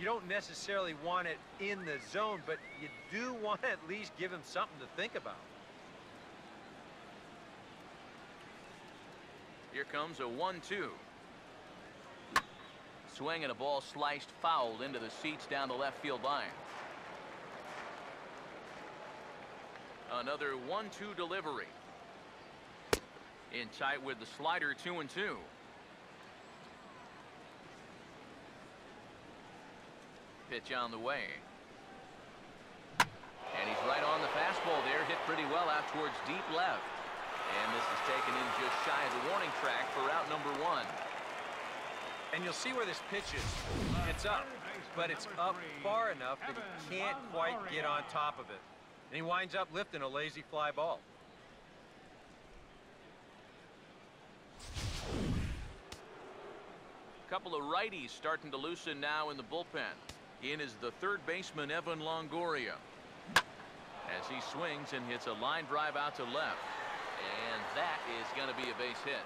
You don't necessarily want it in the zone, but you do want to at least give him something to think about. Here comes a 1-2. Swing and a ball sliced foul into the seats down the left field line. Another 1-2 delivery. In tight with the slider 2 and 2. Pitch on the way. And he's right on the fastball there. Hit pretty well out towards deep left. And this is taken in just shy of the warning track for route number one. And you'll see where this pitch is. It's up, but it's up far enough that he can't quite get on top of it. And he winds up lifting a lazy fly ball. Couple of righties starting to loosen now in the bullpen. In is the third baseman, Evan Longoria. As he swings and hits a line drive out to left. And that is going to be a base hit.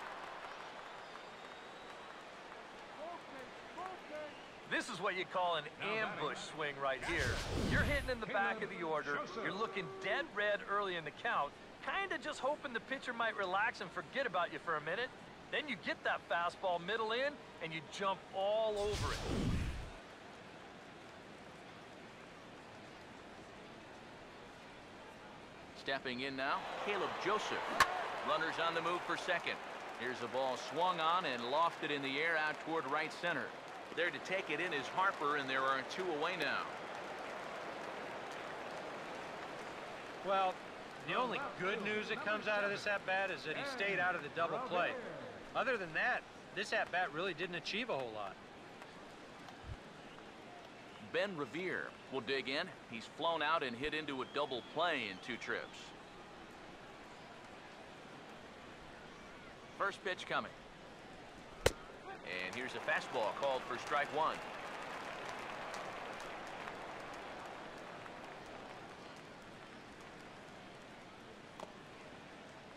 This is what you call an ambush swing right here. You're hitting in the back of the order. You're looking dead red early in the count. Kind of just hoping the pitcher might relax and forget about you for a minute. Then you get that fastball middle in, and you jump all over it. Stepping in now, Caleb Joseph. Runners on the move for second. Here's the ball swung on and lofted in the air out toward right center. There to take it in is Harper, and there are two away now. Well, the only good news that comes out of this at-bat is that he stayed out of the double play. Other than that, this at-bat really didn't achieve a whole lot. Ben Revere will dig in. He's flown out and hit into a double play in two trips. First pitch coming. And here's a fastball called for strike one.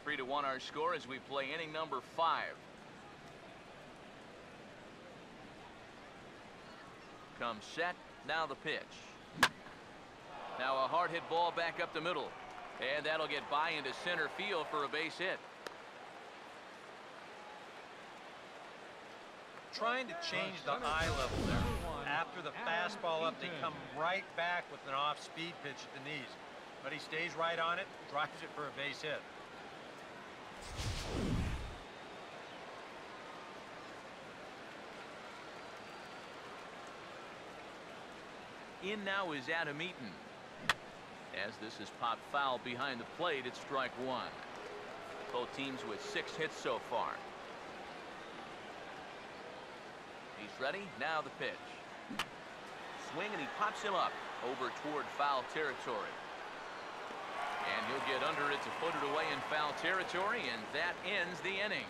Three to one our score as we play inning number five. Comes set. Now the pitch. Now a hard hit ball back up the middle. And that'll get by into center field for a base hit. Trying to change the eye level there. After the fastball up, they come right back with an off-speed pitch at the knees. But he stays right on it, drives it for a base hit. In now is Adam Eaton. As this is popped foul behind the plate, it's strike one. Both teams with six hits so far. He's ready. Now the pitch. Swing and he pops him up over toward foul territory. And he'll get under it to put it away in foul territory, and that ends the inning.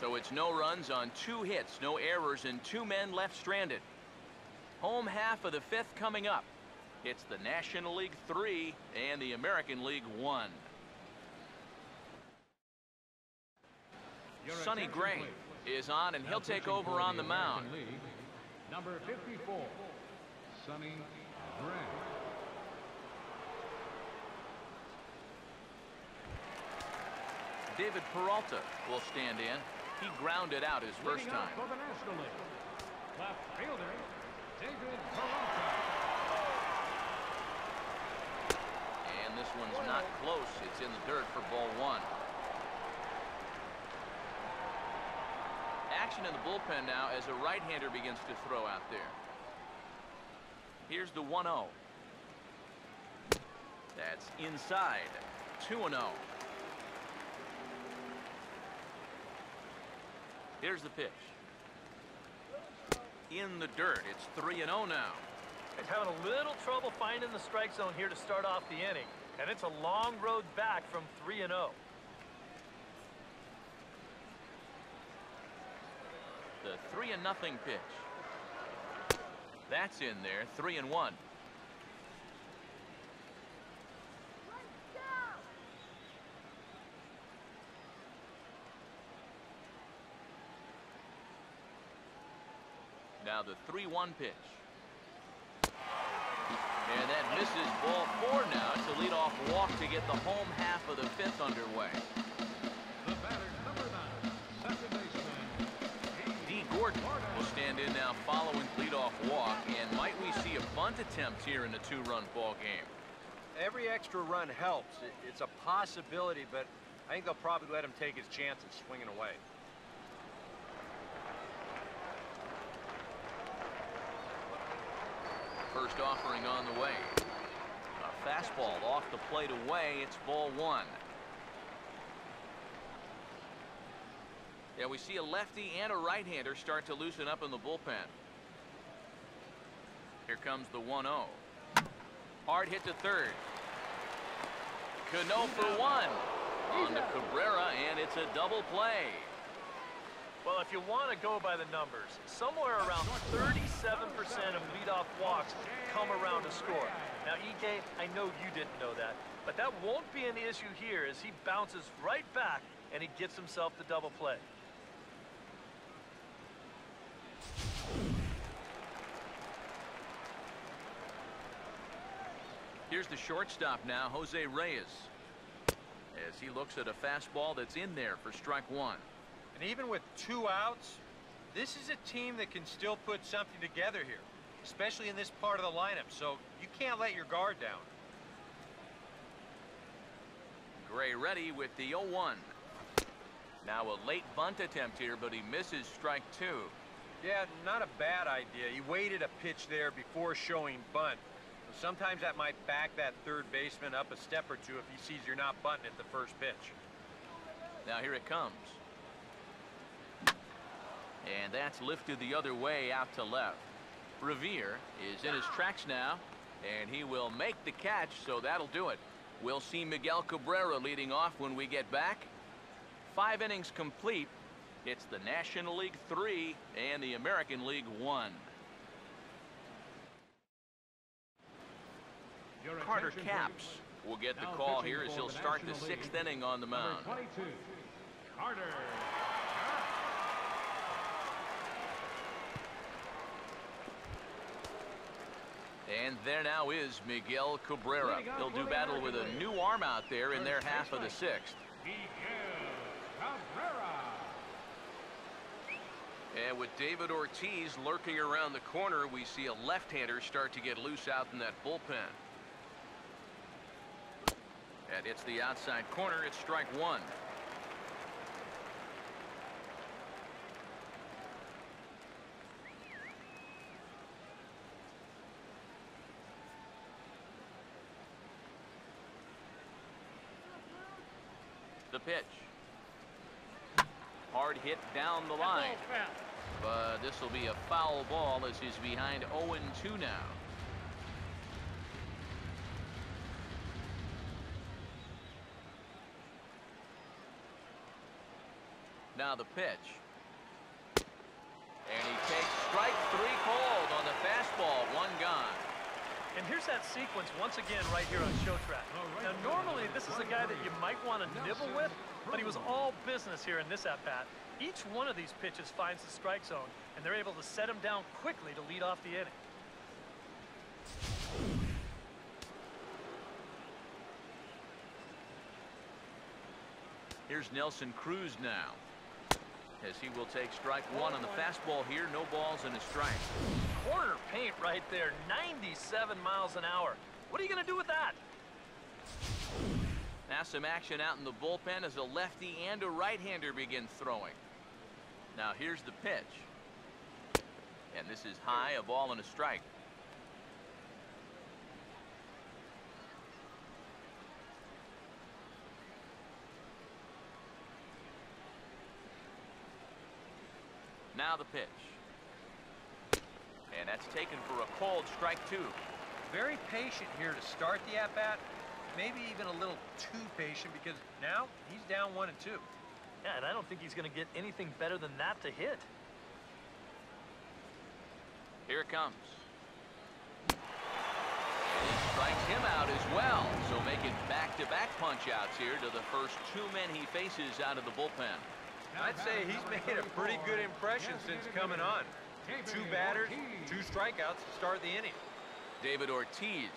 So it's no runs on two hits, no errors, and two men left stranded. Home half of the fifth coming up. It's the National League 3 and the American League 1. Your Sonny Gray is on, and he'll take over on the mound. League, number 54, Sonny Gray. David Peralta will stand in. He grounded out his first time. for the National League, left fielder, David Peralta. And this one's not close. It's in the dirt for ball one. Action in the bullpen now as a right-hander begins to throw out there. Here's the 1-0. That's inside. 2-0. Here's the pitch. In the dirt. It's 3-0 now. He's having a little trouble finding the strike zone here to start off the inning. And it's a long road back from 3 and oh. 0. The 3 and nothing pitch. That's in there. 3 and 1. Now the 3-1 pitch. And that misses ball four now. It's a leadoff walk to get the home half of the fifth underway. The batter, number nine, second baseman, D. Gordon will stand in now following leadoff walk. And might we see a bunt attempt here in the two-run ball game? Every extra run helps. It- It's a possibility, but I think they'll probably let him take his chance chances swinging away. First offering on the way. A fastball off the plate away. It's ball one. Yeah, we see a lefty and a right-hander start to loosen up in the bullpen. Here comes the 1-0. Hard hit to third. Cano for one. On to Cabrera, and it's a double play. Well, if you want to go by the numbers, somewhere around 37% of leadoff walks come around a score. Now, EK, I know you didn't know that, but that won't be an issue here as he bounces right back and he gets himself the double play. Here's the shortstop now, Jose Reyes. As he looks at a fastball that's in there for strike one. And even with two outs, this is a team that can still put something together here, especially in this part of the lineup. So you can't let your guard down. Gray ready with the 0-1. Now a late bunt attempt here, but he misses strike two. Yeah, not a bad idea. He waited a pitch there before showing bunt. Sometimes that might back that third baseman up a step or two if he sees you're not bunting at the first pitch. Now here it comes. And that's lifted the other way out to left. Revere is in his tracks now, and he will make the catch, so that'll do it. We'll see Miguel Cabrera leading off when we get back. Five innings complete. It's the National League 3 and the American League 1. Your Carter Capps will get the call here as he'll start the sixth inning on the mound. Carter. And there now is Miguel Cabrera. He'll do battle with a new arm out there in their half of the sixth. Miguel Cabrera. And with David Ortiz lurking around the corner, we see a left-hander start to get loose out in that bullpen. And it's the outside corner. It's strike one. pitch. Hard hit down the line. But this will be a foul ball as he's behind 0-2 now. Now the pitch. And he here's that sequence once again right here on Show Track. Now, normally this is a guy that you might want to nibble with, but he was all business here in this at-bat. Each one of these pitches finds the strike zone, and they're able to set him down quickly to lead off the inning. Here's Nelson Cruz now. As he will take strike one on the fastball here. No balls and a strike. Corner paint right there, 97 miles an hour. What are you going to do with that? Now some action out in the bullpen as a lefty and a right-hander begin throwing. Now here's the pitch. And this is high, a ball and a strike. Now the pitch. And that's taken for a cold strike two. Very patient here to start the at-bat. Maybe even a little too patient because now he's down one and two. Yeah, and I don't think he's going to get anything better than that to hit. Here it comes. And he strikes him out as well. So making back-to-back punch-outs here to the first two men he faces out of the bullpen. I'd say he's made a pretty good impression since coming on. Two batters, two strikeouts to start the inning. David Ortiz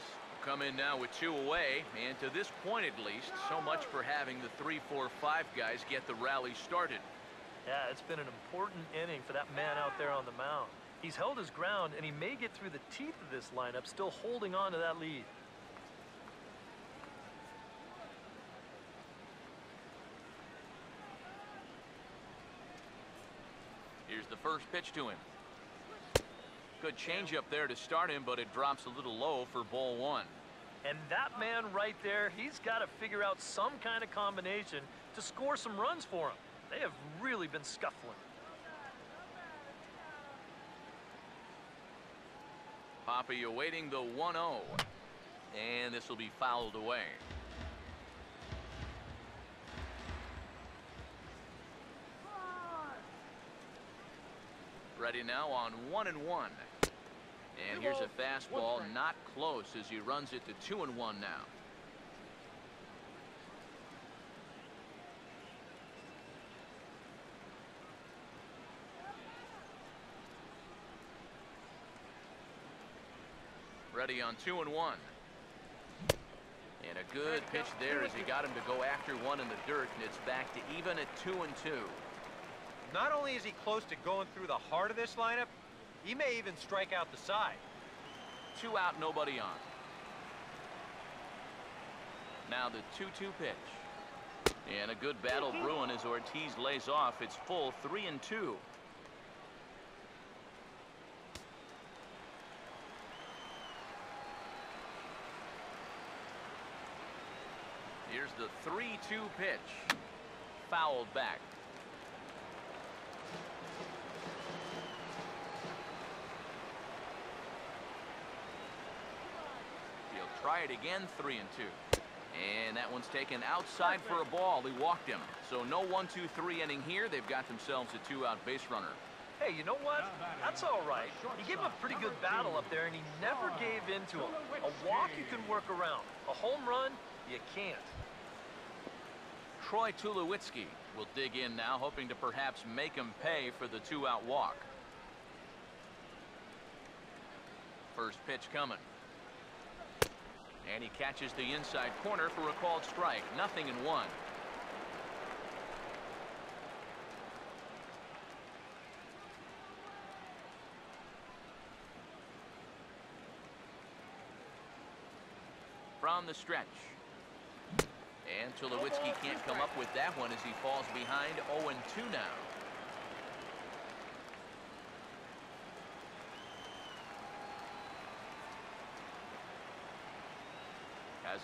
come in now with two away, and to this point at least, so much for having the three, four, five guys get the rally started. Yeah, it's been an important inning for that man out there on the mound. He's held his ground, and he may get through the teeth of this lineup, still holding on to that lead. The first pitch to him. Good changeup there to start him, but it drops a little low for ball one. And that man right there, he's got to figure out some kind of combination to score some runs for him. They have really been scuffling. Papi awaiting the 1-0. And this will be fouled away. Ready now on one and one. And here's a fastball not close as he runs it to two and one now. Ready on two and one. And a good pitch there as he got him to go after one in the dirt, and it's back to even at two and two. Not only is he close to going through the heart of this lineup, he may even strike out the side. Two out, nobody on. Now the 2-2 pitch. And a good battle brewing as Ortiz lays off. It's full three and two. Here's the 3-2 pitch. Fouled back. He'll try it again, three and two. And that one's taken outside for a ball. He walked him. So no one, two, three inning here. They've got themselves a two-out base runner. Hey, you know what? That's all right. He gave him a pretty good battle up there, and he never gave in to him. A walk you can work around. A home run, you can't. Troy Tulowitzki will dig in now, hoping to perhaps make him pay for the two-out walk. First pitch coming. And he catches the inside corner for a called strike. Nothing in one. From the stretch. And Tulowitzki can't come up with that one as he falls behind 0-2 now.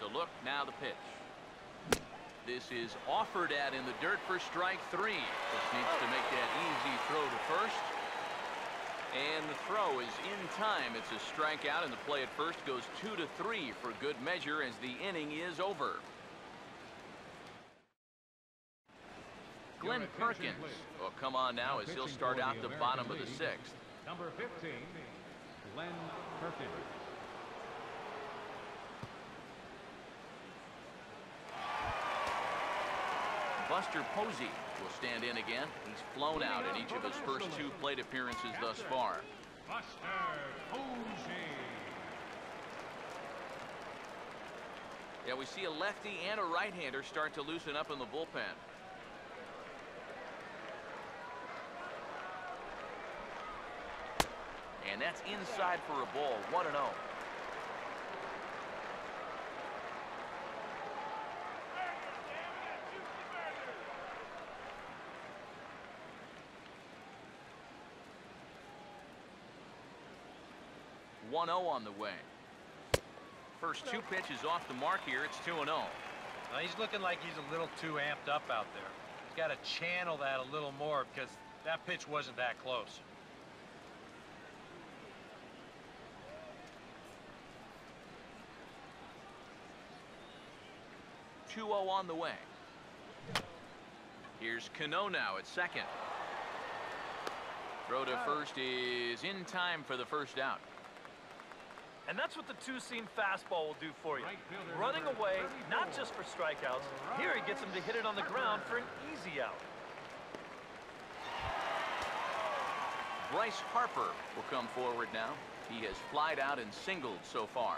A look, now the pitch. This is offered at in the dirt for strike three. Just needs to make that easy throw to first. And the throw is in time. It's a strikeout, and the play at first goes two to three for good measure as the inning is over. Glenn Perkins will come on now as he'll start out the the bottom of the sixth. Number 15, Glenn Perkins. Buster Posey will stand in again. He's flown out in each of his first two plate appearances thus far. Buster Posey. Yeah, we see a lefty and a right-hander start to loosen up in the bullpen. And that's inside for a ball, 1 0. On the way. First two pitches off the mark here. It's two and oh. zero. Now, he's looking like he's a little too amped up out there. He's got to channel that a little more because that pitch wasn't that close. Two zero on the way. Here's Cano now at second. Throw to first is in time for the first out. And that's what the two-seam fastball will do for you. Running away, not just for strikeouts. Here he gets him to hit it on the ground for an easy out. Bryce Harper will come forward now. He has flied out and singled so far.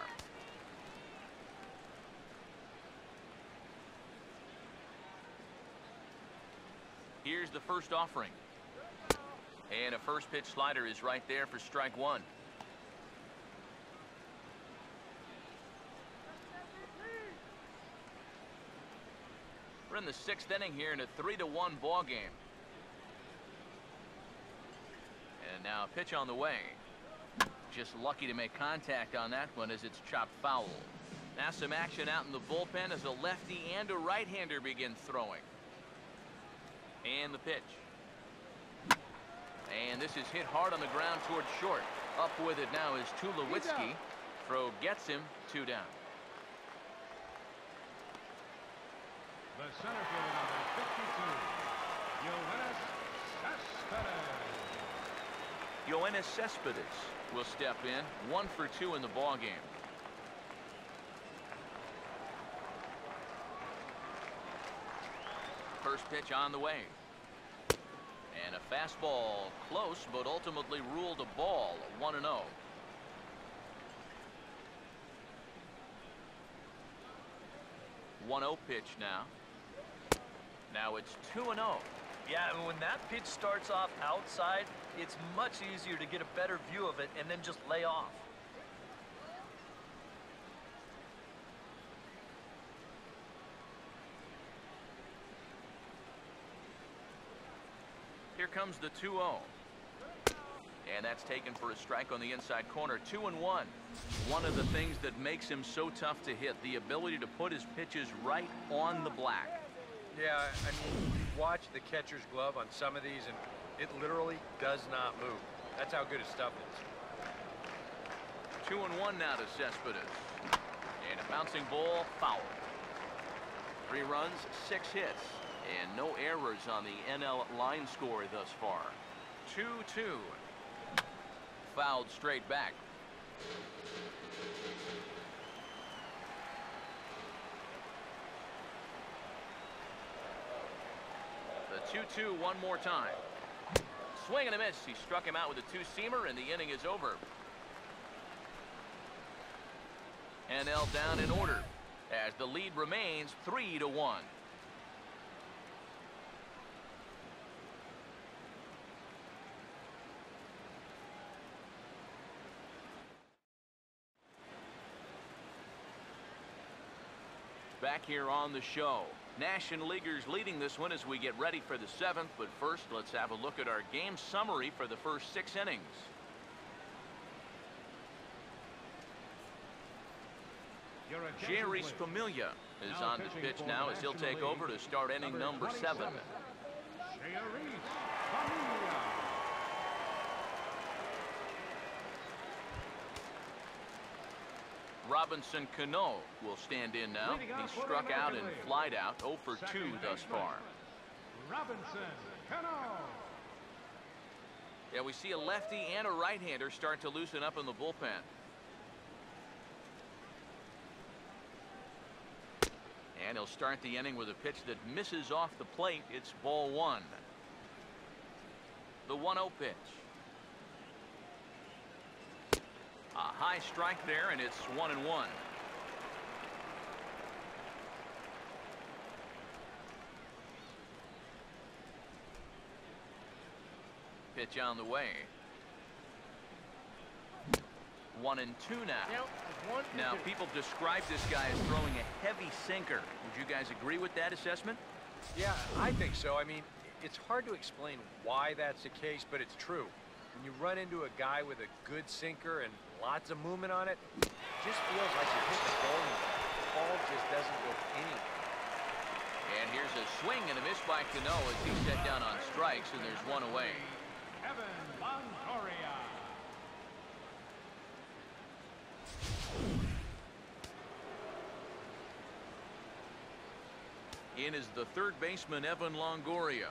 Here's the first offering. And a first pitch slider is right there for strike one. We're in the sixth inning here in a three to one ball game. And now a pitch on the way. Just lucky to make contact on that one as it's chopped foul. Now some action out in the bullpen as a lefty and a right-hander begin throwing. And the pitch. And this is hit hard on the ground towards short. Up with it now is Tulowitzki. Throw gets him two down. The center fielder number 52, Yoenis Cespedes. Yoenis Cespedes will step in. One for two in the ball game. First pitch on the way. And a fastball close, but ultimately ruled a ball. 1 0. One 0 pitch now. Now it's 2 0. Yeah, and when that pitch starts off outside, it's much easier to get a better view of it and then just lay off. Here comes the 2 0. And that's taken for a strike on the inside corner. 2 and 1. One of the things that makes him so tough to hit, the ability to put his pitches right on the black. Yeah, I mean, watch the catcher's glove on some of these, and it literally does not move. That's how good his stuff is. Two and one now to Cespedes. And a bouncing ball, foul. Three runs, six hits, and no errors on the NL line score thus far. 2-2. Fouled straight back. 2-2 one more time. Swing and a miss. He struck him out with a two-seamer, and the inning is over. NL down in order as the lead remains 3 to 1. Back here on the show. National Leaguers leading this one as we get ready for the seventh. But first, let's have a look at our game summary for the first six innings. Jeurys. Familia is on the pitch now as he'll take over to start inning number seven. Robinson Cano will stand in now. He off for the struck out and flied out 0 for 2 Second thus far. Robinson Cano. Yeah, we see a lefty and a right-hander start to loosen up in the bullpen. And he'll start the inning with a pitch that misses off the plate. It's ball one. The 1-0 pitch. A high strike there, and it's one and one. Pitch on the way. One and two now. Now, one Now, people describe this guy as throwing a heavy sinker. Would you guys agree with that assessment? Yeah, I think so. I mean, it's hard to explain why that's the case, but it's true. When you run into a guy with a good sinker and lots of movement on it, it just feels like you hit the bowling ball. The ball just doesn't go anywhere. And here's a swing and a miss by Cano as he's set down on strikes, and there's one away. Evan Longoria. In is the third baseman, Evan Longoria.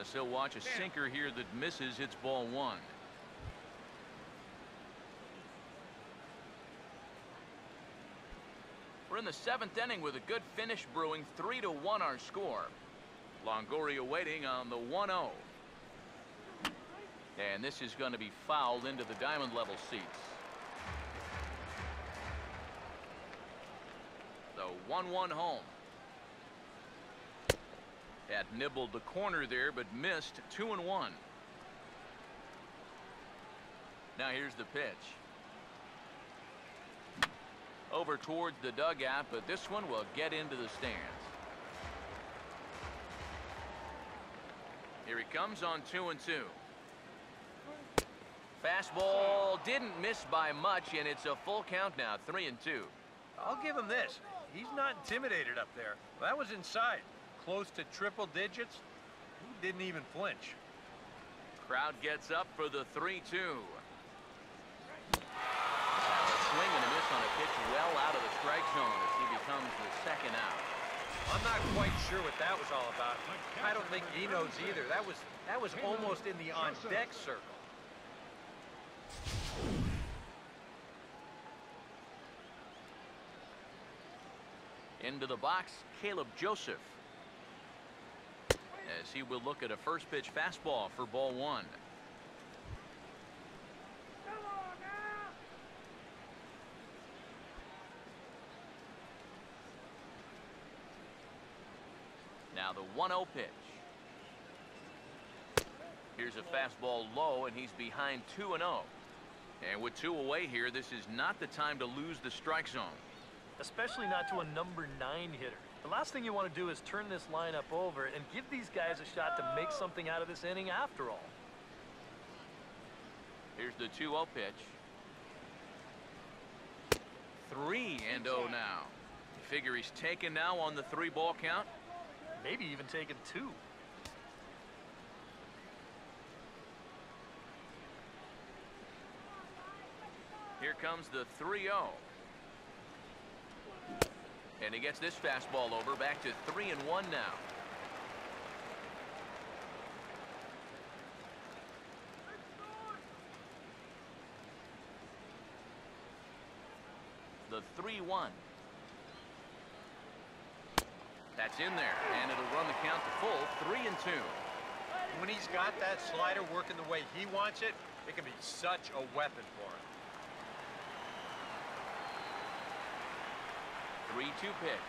As he'll watch a sinker here that misses, it's ball one. We're in the seventh inning with a good finish brewing. Three to one our score. Longoria waiting on the 1-0. And this is going to be fouled into the diamond level seats. The 1-1 home. Had nibbled the corner there, but missed two and one. Now here's the pitch. Over towards the dugout, but this one will get into the stands. Here he comes on two and two. Fastball didn't miss by much, and it's a full count now, three and two. I'll give him this. He's not intimidated up there. That was inside. Close to triple digits. He didn't even flinch. Crowd gets up for the 3-2. Swing and a miss on a pitch well out of the strike zone as he becomes the second out. I'm not quite sure what that was all about. I don't think he knows either. That was that was almost in the on deck circle. Into the box, Caleb Joseph. As he will look at a first pitch fastball for ball one. Now the 1-0 pitch. Here's a fastball low, and he's behind 2-0. And with two away here, this is not the time to lose the strike zone. Especially not to a number nine hitter. The last thing you want to do is turn this lineup over and give these guys a shot to make something out of this inning after all. Here's the 2-0 pitch. 3 and 0 now. Figure he's taken now on the three ball count. Maybe even taking two. Here comes the 3-0. And he gets this fastball over back to 3 and 1 now. The 3-1. That's in there, and it'll run the count to full, 3 and 2. When he's got that slider working the way he wants it, it can be such a weapon for him. 3-2 pitch.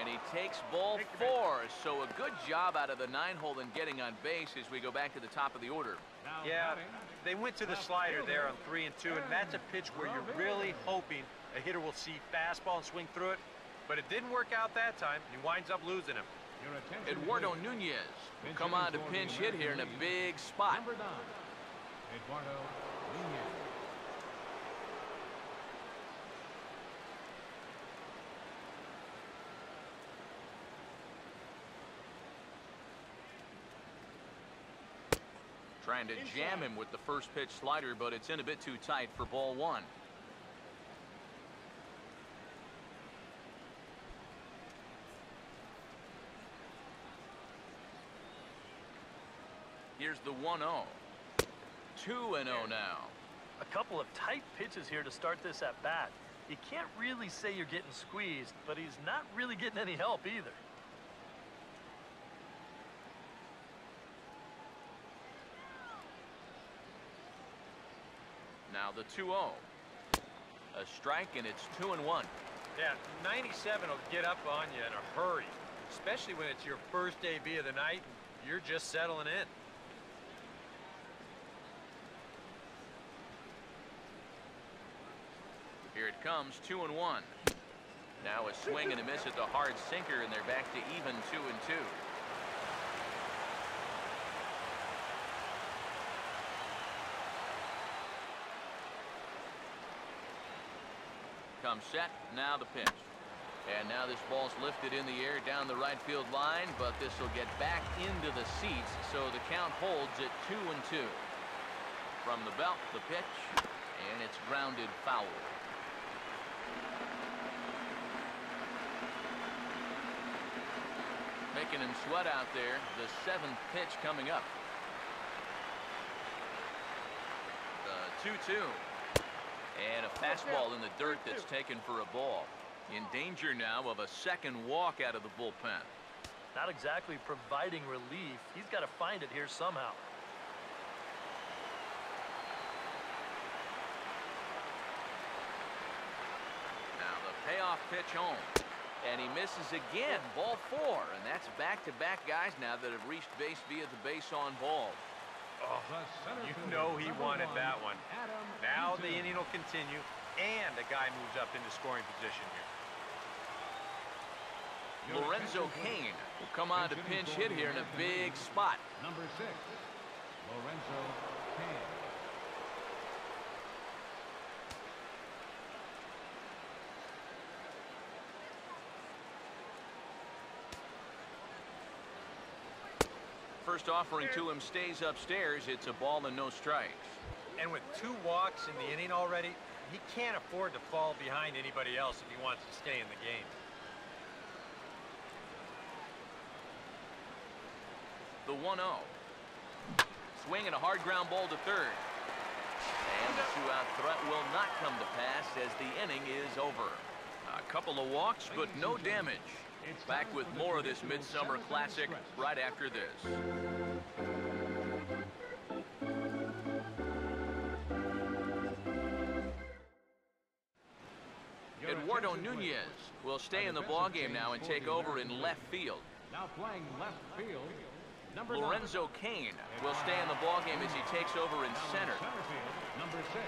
And he takes ball four. So a good job out of the nine hole in getting on base as we go back to the top of the order. Yeah, they went to the slider there on three and two, and that's a pitch where you're really hoping a hitter will see fastball and swing through it. But it didn't work out that time. He winds up losing him. Eduardo. Nunez will come on to pinch hit here in a big spot. Number nine, Eduardo Nunez. Trying to jam him with the first pitch slider, but it's in a bit too tight for ball one. Here's the 1-0. 2-0 now. A couple of tight pitches here to start this at bat. You can't really say you're getting squeezed, but he's not really getting any help either. Now the 2-0. A strike, and it's 2 and 1. Yeah, 97 will get up on you in a hurry, especially when it's your first AB of the night and you're just settling in. Here it comes, 2 and 1. Now a swing and a miss at the hard sinker, and they're back to even 2 and 2. Comes set, now the pitch. And now this ball's lifted in the air down the right field line, but this will get back into the seats, so the count holds at 2 and 2. From the belt, the pitch, and it's grounded foul. Making him sweat out there, the seventh pitch coming up. The 2-2. And a fastball in the dirt that's taken for a ball. In danger now of a second walk out of the bullpen. Not exactly providing relief. He's got to find it here somehow. Now the payoff pitch home. And he misses again, ball four. And that's back-to-back -back guys now that have reached base via the base on ball. Oh, you know he wanted that one. Now the inning will continue, and a guy moves up into scoring position here. Lorenzo Cain will come on to pinch hit here in a big spot. Number six, Lorenzo Cain. First offering to him stays upstairs. It's a ball and no strikes. And with two walks in the inning already, he can't afford to fall behind anybody else if he wants to stay in the game. The 1-0. Swing and a hard ground ball to third. And the two-out threat will not come to pass as the inning is over. A couple of walks, but no damage. Back with more of this Midsummer Classic right after this. Eduardo Nunez will stay in the ballgame now and take over in left field. Now playing left field, number Lorenzo Cain will stay in the ballgame as he takes over in center. Number six,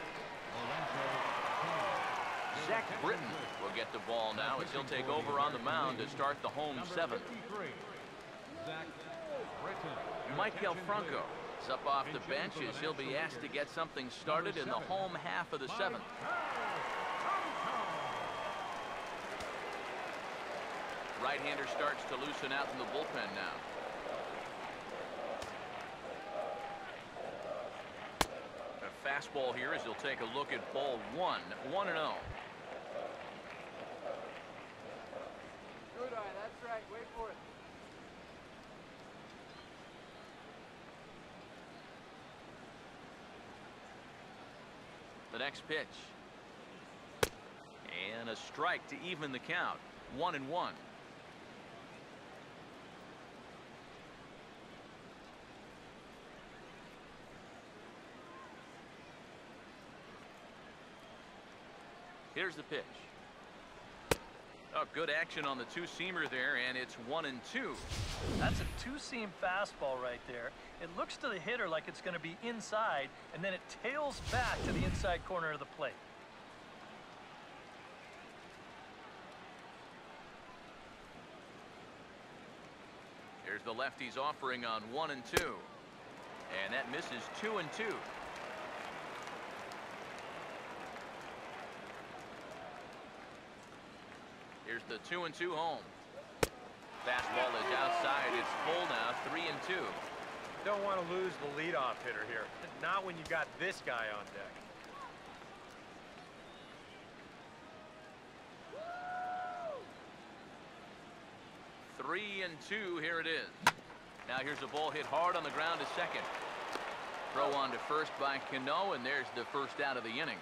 Zach Britton will get the ball now as he'll take over on the mound to start the home seventh. Maikel Franco is up off the bench as he'll be asked to get something started in the home half of the seventh. Right-hander starts to loosen out in the bullpen now. A fastball here as he'll take a look at ball one, 1 and 0. Good eye, that's right. Wait for it. The next pitch. And a strike to even the count. One and one. Here's the pitch. Oh, good action on the two-seamer there, and it's one and two. That's a two-seam fastball right there. It looks to the hitter like it's going to be inside, and then it tails back to the inside corner of the plate. Here's the lefty's offering on one and two. And that misses two and two. Here's the two and two home. Fastball is outside. It's full now, three and two. Don't want to lose the leadoff hitter here. Not when you got this guy on deck. Three and two, here it is. Now here's a ball hit hard on the ground to second. throw on to first by Cano, and there's the first out of the inning.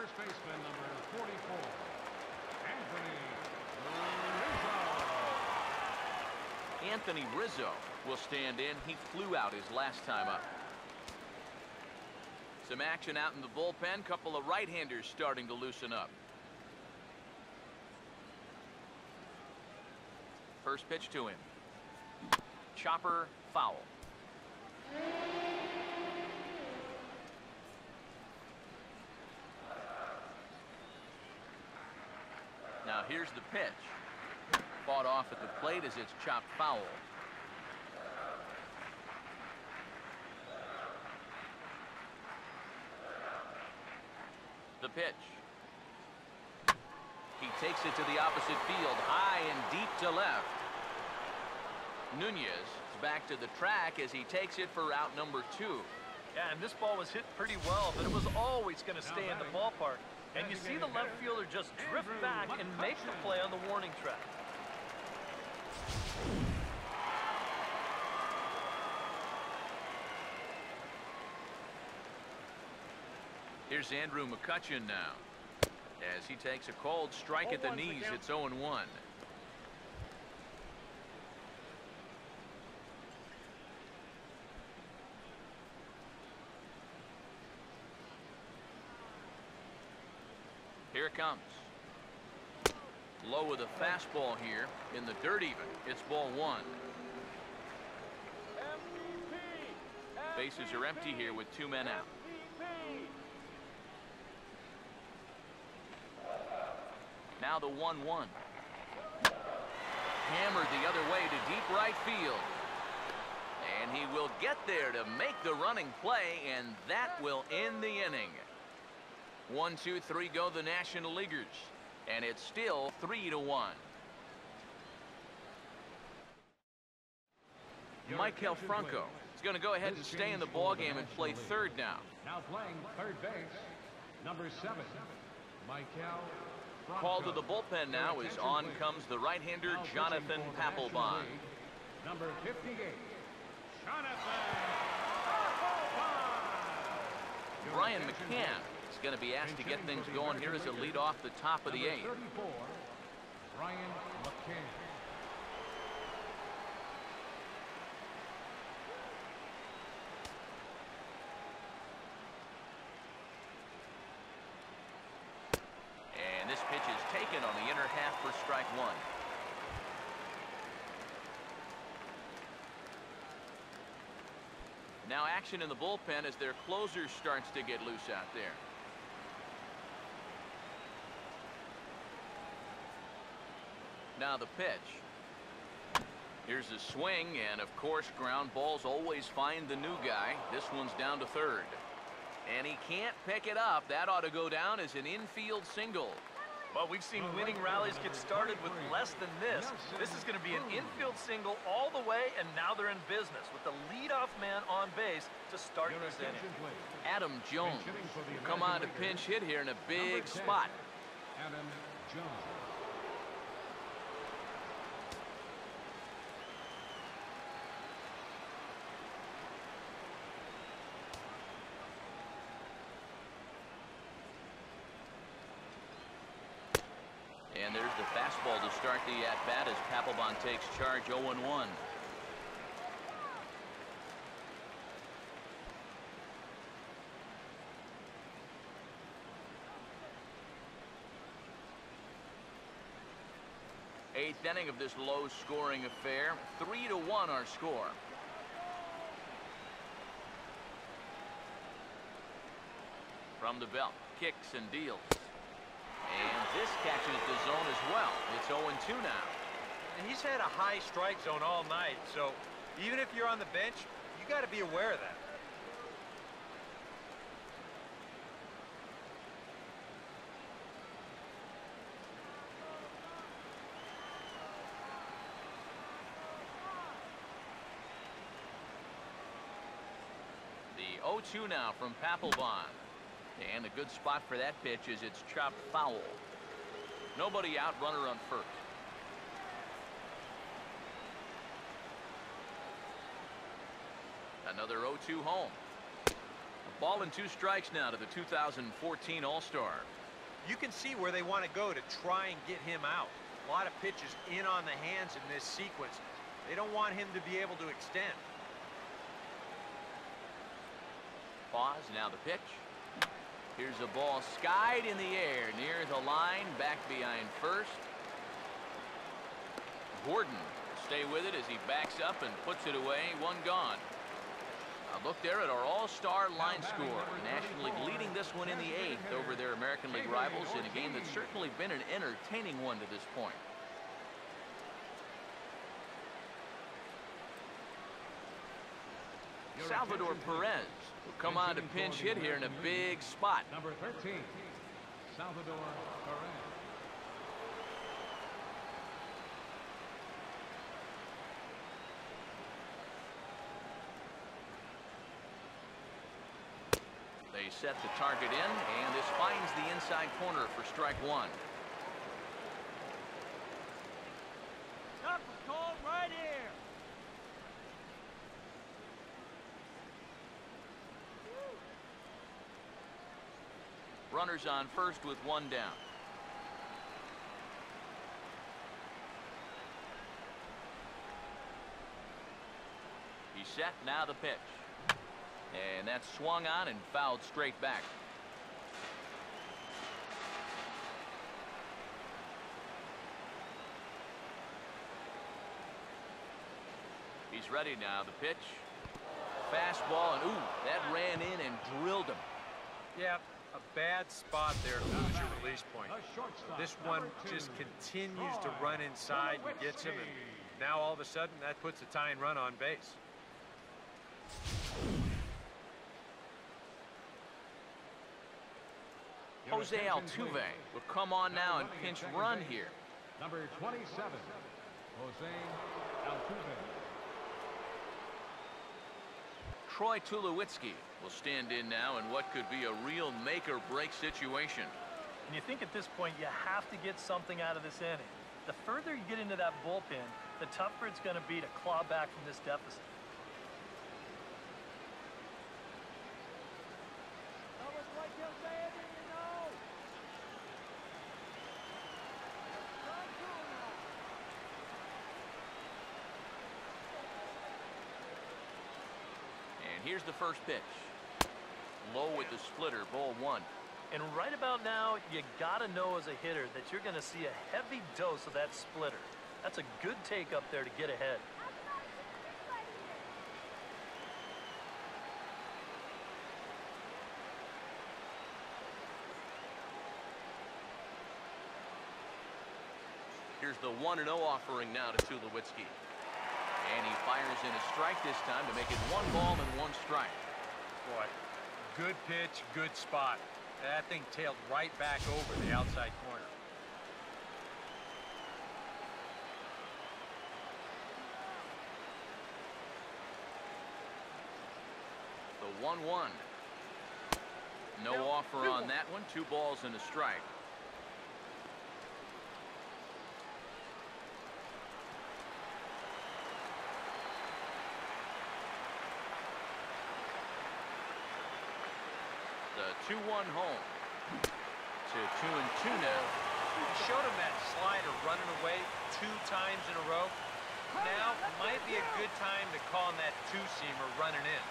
First baseman number 44, Anthony Rizzo. Anthony Rizzo will stand in. He flew out his last time up. Some action out in the bullpen. Couple of right-handers starting to loosen up. First pitch to him. Chopper foul. Now here's the pitch. Fought off at the plate as it's chopped foul. The pitch. He takes it to the opposite field, high and deep to left. Nunez is back to the track as he takes it for route number two. Yeah, and this ball was hit pretty well, but it was always going to stay in the ballpark. And you see the left fielder just drift back and make the play on the warning track. Here's Andrew McCutchen now. As he takes a cold strike at the knees, it's 0-1. It comes. Low with a fastball here in the dirt even. It's ball one. Bases are empty here with two men out. Now the 1-1. Hammered the other way to deep right field. And he will get there to make the running play, and that will end the inning. One, two, three go the National Leaguers. And it's still three to one. Maikel Franco is going to go ahead and stay in the ball game and play third now. Now playing third base, number seven, Maikel Franco. Call to the bullpen now as on comes the right-hander Jonathan Papelbon. Number 58, Jonathan Papelbon. Brian McCann is going to be asked to get things going here as a lead off the top of the eighth. 34, Brian McCann. And this pitch is taken on the inner half for strike one. Now action in the bullpen as their closer starts to get loose out there. Now the pitch. Here's a swing, and of course, ground balls always find the new guy. This one's down to third. And he can't pick it up. That ought to go down as an infield single. But we've seen winning rallies get started with less than this. This is going to be an infield single all the way, and now they're in business with the leadoff man on base to start this inning. Adam Jones will come on to pinch hit here in a big spot. Adam Jones. And there's the fastball to start the at-bat as Papelbon takes charge 0-1. Eighth inning of this low-scoring affair. Three to one our score. From the belt, kicks and deals. And this catches the zone as well. It's 0-2 now. And he's had a high strike zone all night, so even if you're on the bench, you got to be aware of that. The 0-2 now from Papelbon. And a good spot for that pitch is it's chopped foul. Nobody out, runner on first. Another 0-2 home. A ball and two strikes now to the 2014 All-Star. You can see where they want to go to try and get him out. A lot of pitches in on the hands in this sequence. They don't want him to be able to extend. Pause, now the pitch. Here's a ball skied in the air near the line, back behind first. Gordon stay with it as he backs up and puts it away, one gone. A look there at our all-star line score. National League leading this one in the eighth over their American League rivals in a game that's certainly been an entertaining one to this point. Salvador Perez will come on to pinch hit here in a big spot. Number 13, Salvador Perez. They set the target in, and this finds the inside corner for strike one. Stop was called right here. Runners on first with one down. He's set, now the pitch. And that's swung on and fouled straight back. He's ready now, the pitch. Fastball, and ooh, that ran in and drilled him. Yeah, a bad spot there to lose your release point. This one just continues to run inside and gets him, and now all of a sudden that puts a tying run on base. Jose Altuve will come on now and pinch run here. Number 27, Jose Altuve. Troy Tulowitzki will stand in now in what could be a real make-or-break situation. And you think at this point you have to get something out of this inning. The further you get into that bullpen, the tougher it's going to be to claw back from this deficit. That was what you said, you know. Run to him now. And here's the first pitch. Low with the splitter, ball one. And right about now, you got to know as a hitter that you're going to see a heavy dose of that splitter. That's a good take up there to get ahead. Here's the 1-0 offering now to Tulowitzki. And he fires in a strike this time to make it one ball and one strike. Boy, good pitch, good spot. That thing tailed right back over the outside corner. The 1-1. No offer on that one. Two balls and a strike. 2-1 home. To 2 and 2 now. Showed him that slider running away two times in a row. Now might be a good time to call him that two-seamer running in.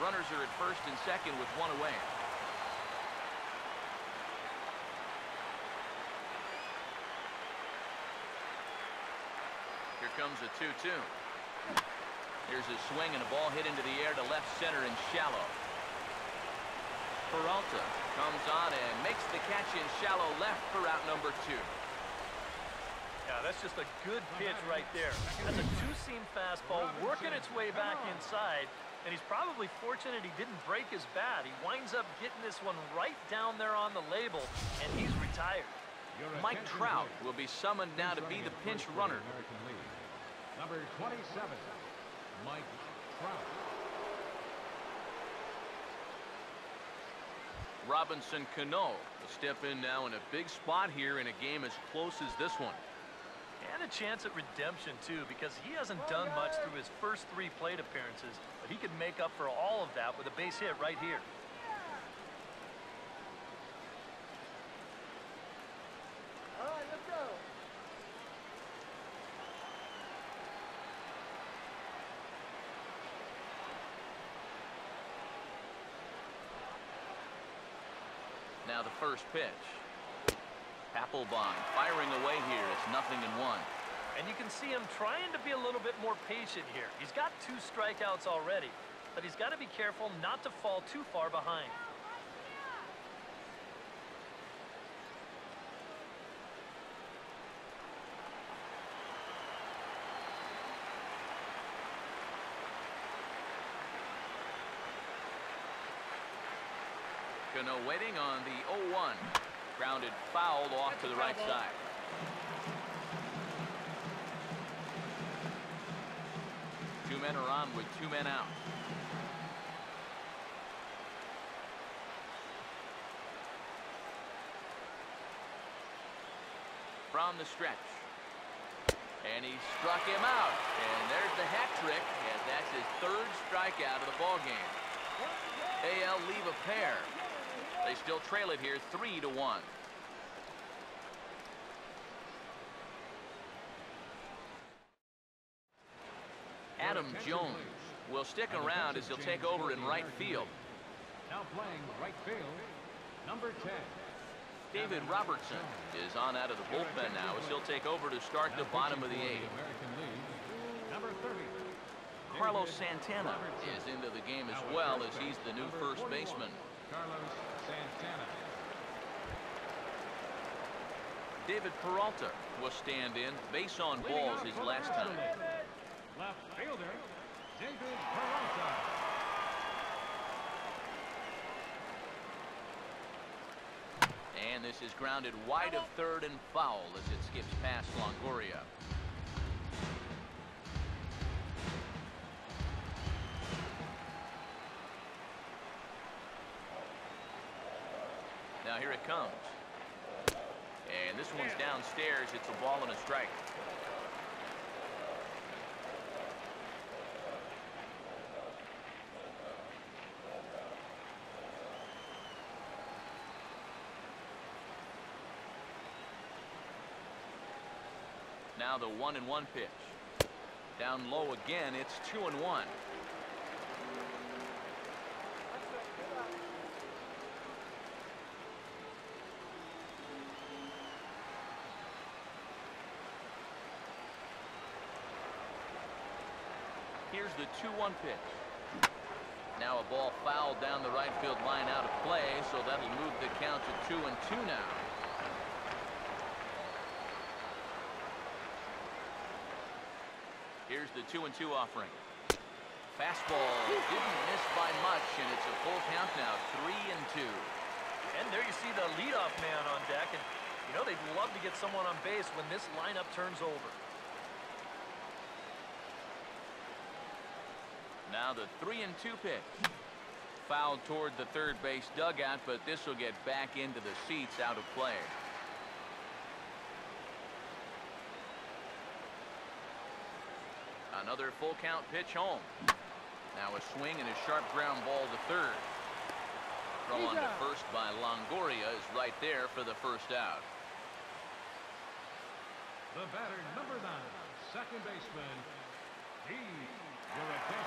Runners are at first and second with one away. Here comes a 2-2. Here's a swing and a ball hit into the air to left center and shallow. Peralta comes on and makes the catch in shallow left for out number two. Yeah, that's just a good pitch right there. That's a two-seam fastball working its way back inside, and he's probably fortunate he didn't break his bat. He winds up getting this one right down there on the label, and he's retired. Mike Trout will be summoned now to be the pinch First for the runner. Number 27, Mike Trout. Robinson Cano will step in now in a big spot here in a game as close as this one. And a chance at redemption, too, because he hasn't done much through his first three plate appearances, but he could make up for all of that with a base hit right here. All right, let's go. Now the first pitch. Papelbon firing away here. It's nothing in one. And you can see him trying to be a little bit more patient here. He's got two strikeouts already, but he's got to be careful not to fall too far behind. Cano waiting on the 0-1. Grounded fouled off to the right side. Two men are on with two men out. From the stretch. And he struck him out. And there's the hat trick, as that's his third strikeout of the ball game. AL leave a pair. They still trail it here, three to one. Adam Jones will stick around as he'll take over in right field. Now playing right field, number 10. David Robertson is on out of the bullpen now as he'll take over to start the bottom of the eighth. American League, number 30. Carlos Santana is into the game as well as he's the new first baseman. Carlos Santana. David Peralta will stand in base on balls his last time. Left fielder, David Peralta. And this is grounded wide of third and foul as it skips past Longoria. Comes. And this one's downstairs. It's a ball and a strike. Now the one and one pitch. Down low again. It's two and one. Here's the 2-1 pitch. Now a ball fouled down the right field line out of play, so that'll move the count to 2 and 2 now. Here's the 2 and 2 offering. Fastball didn't miss by much, and it's a full count now, 3 and 2. And there you see the leadoff man on deck, and you know they'd love to get someone on base when this lineup turns over. Now the 3 and 2 pitch. Fouled toward the third base dugout, but this will get back into the seats out of play. Another full count pitch home. Now a swing and a sharp ground ball to third. Throw on to first by Longoria is right there for the first out. The batter, number nine, second baseman, D.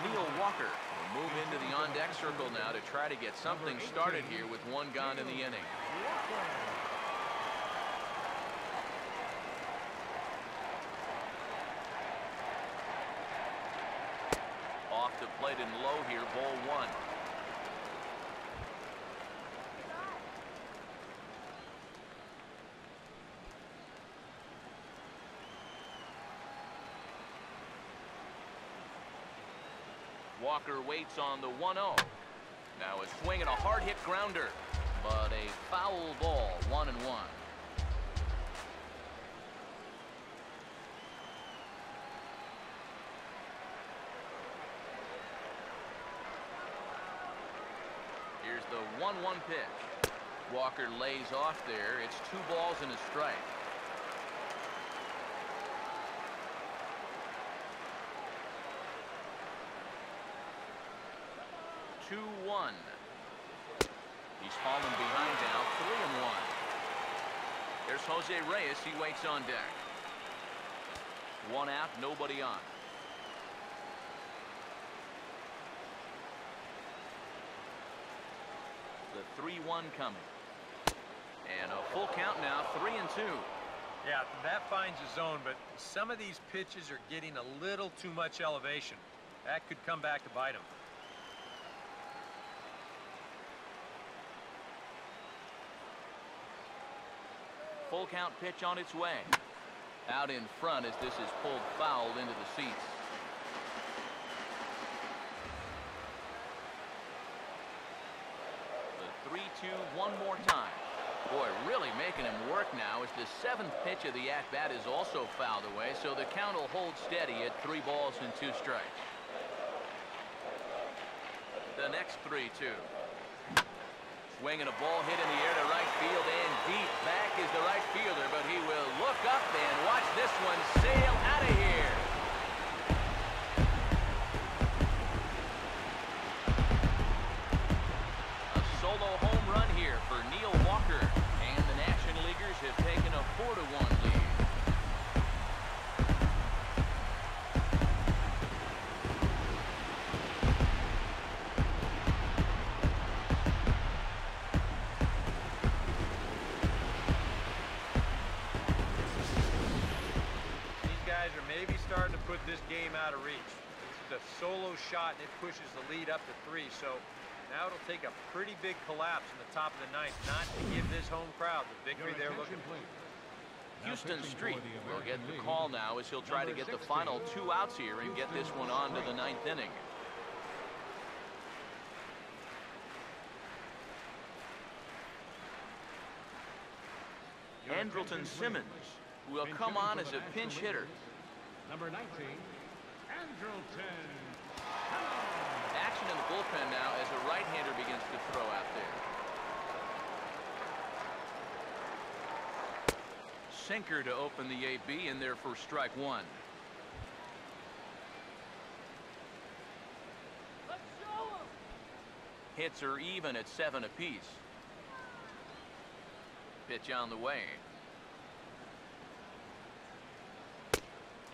Neil Walker will move into the on-deck circle now to try to get something started here with one gone in the inning. Off the plate and low here, ball one. Walker waits on the 1-0. Now a swing and a hard hit grounder, but a foul ball, one and one. Here's the 1-1 pitch. Walker lays off there. It's two balls and a strike. 2-1. He's fallen behind now, 3 and one. There's Jose Reyes. He waits on deck. One out, nobody on. The 3-1 coming. And a full count now, 3 and two. Yeah, that finds a zone, but some of these pitches are getting a little too much elevation. That could come back to bite him. Full count pitch on its way. Out in front as this is pulled foul into the seats. The 3-2 one more time. Boy, really making him work now as the seventh pitch of the at-bat is also fouled away, so the count will hold steady at three balls and two strikes. The next 3-2. Swinging a ball hit in the air to right field and deep. Back is the right fielder, but he will look up and watch this one sail out of reach. This is a solo shot, and it pushes the lead up to three, so now it'll take a pretty big collapse in the top of the ninth not to give this home crowd the victory they're looking for. Huston Street for the will get the call now as he'll try to get the final two outs here and get this one on to the ninth inning. Your Andrelton Simmons will come on as a pinch hitter. Number 19, Andrelton. Action in the bullpen now as a right-hander begins to throw out there. Sinker to open the AB in there for strike one. Hits are even at seven apiece. Pitch on the way.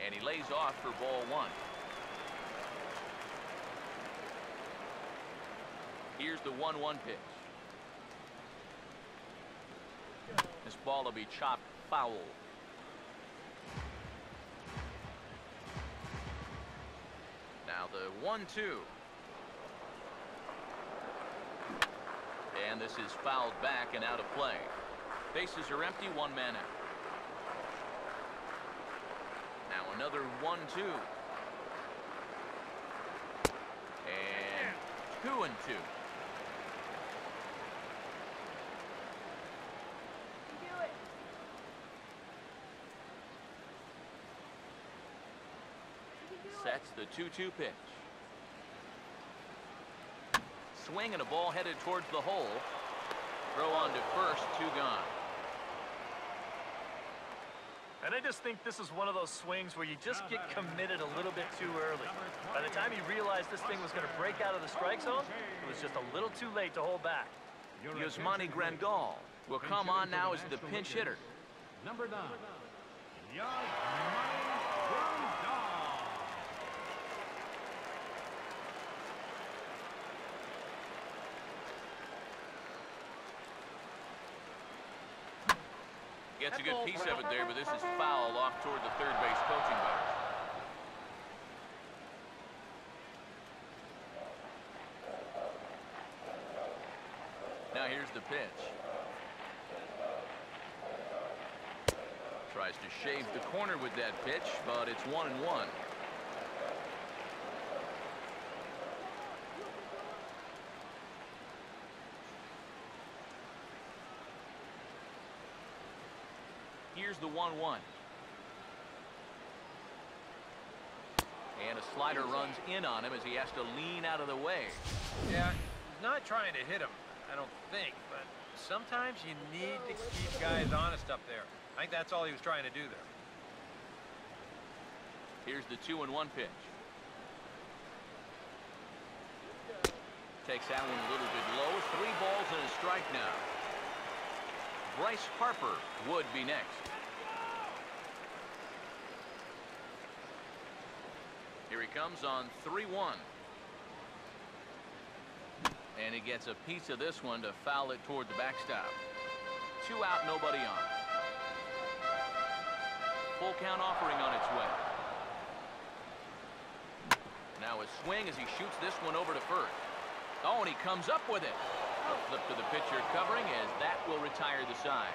And he lays off for ball one. Here's the 1-1 pitch. This ball will be chopped foul. Now the 1-2. And this is fouled back and out of play. Bases are empty, one man out. Now another 1-2. And two and two. Sets the 2-2 pitch. Swing and a ball headed towards the hole. Throw on to first, two gone. And I just think this is one of those swings where you just get committed a little bit too early. By the time he realized this thing was going to break out of the strike zone, it was just a little too late to hold back. Your Yasmani attention. Grandal will come on now as the pinch hitter. Number 9, Yasmani Grandal. Gets a good piece of it there, but this is foul off toward the third base coaching box. Now here's the pitch. Tries to shave the corner with that pitch, but it's one and one. Here's the 1-1. And a slider runs in on him as he has to lean out of the way. Yeah, he's not trying to hit him, I don't think, but sometimes you need to keep guys honest up there. I think that's all he was trying to do there. Here's the 2 and 1 pitch. takes that one a little bit low. Three balls and a strike now. Bryce Harper would be next. Here he comes on 3-1. And he gets a piece of this one to foul it toward the backstop. Two out, nobody on. Full count offering on its way. Now a swing as he shoots this one over to first. Oh, and he comes up with it. A flip to the pitcher covering as that will retire the side.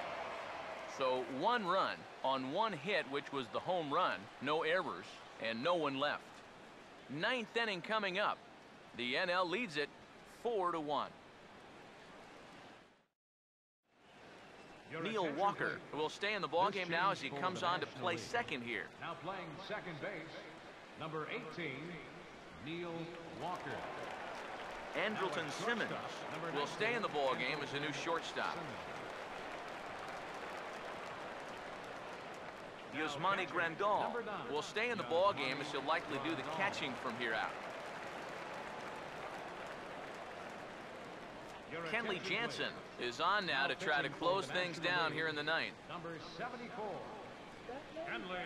So one run on one hit, which was the home run, no errors, and no one left. Ninth inning coming up. The NL leads it four to one. Your Neil Walker will stay in the ball This game now as he comes on to play second here. Now playing second base, number 18, Neil Walker. Andrelton Simmons will stay in the ball game as a new shortstop. Yasmani Grandal will stay in the ball game as he'll likely do the catching from here out. Kenley Jansen is on now to try to close things down here in the ninth. Number 74, Kenley.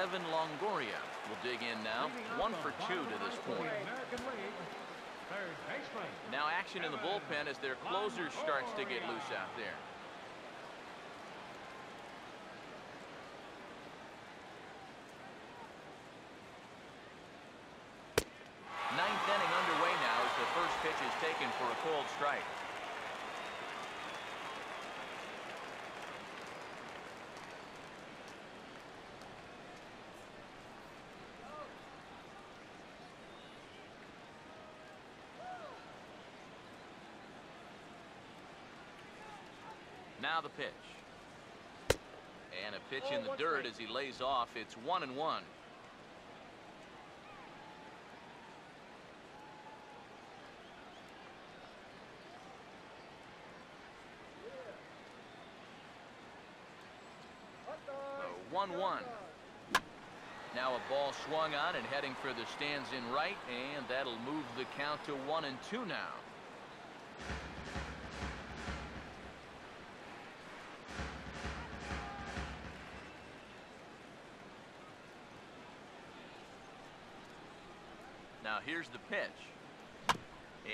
Evan Longoria will dig in now. One for two to this the ninth for point. Now action in the bullpen as their closer starts to get loose out there. Ninth inning underway now as the first pitch is taken for a cold strike. Now the pitch. And a pitch in the dirt as he lays off. It's one and one. The 1-1. Now a ball swung on and heading for the stands in right, and that'll move the count to one and two now. Here's the pitch.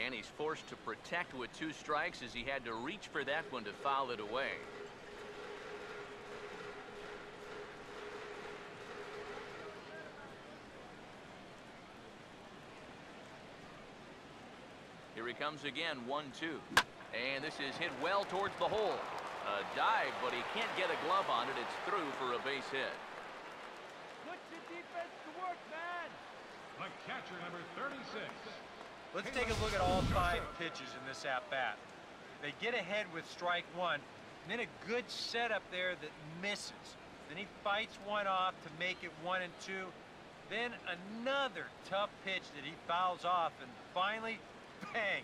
And he's forced to protect with two strikes as he had to reach for that one to foul it away. Here he comes again, 1-2. And this is hit well towards the hole. A dive, but he can't get a glove on it. It's through for a base hit. Put your defense to work, man. The catcher, number 36. Let's take a look at all five pitches in this at-bat. They get ahead with strike one, and then a good setup there that misses. Then he fights one off to make it one and two. Then another tough pitch that he fouls off, and finally, *laughs* bang,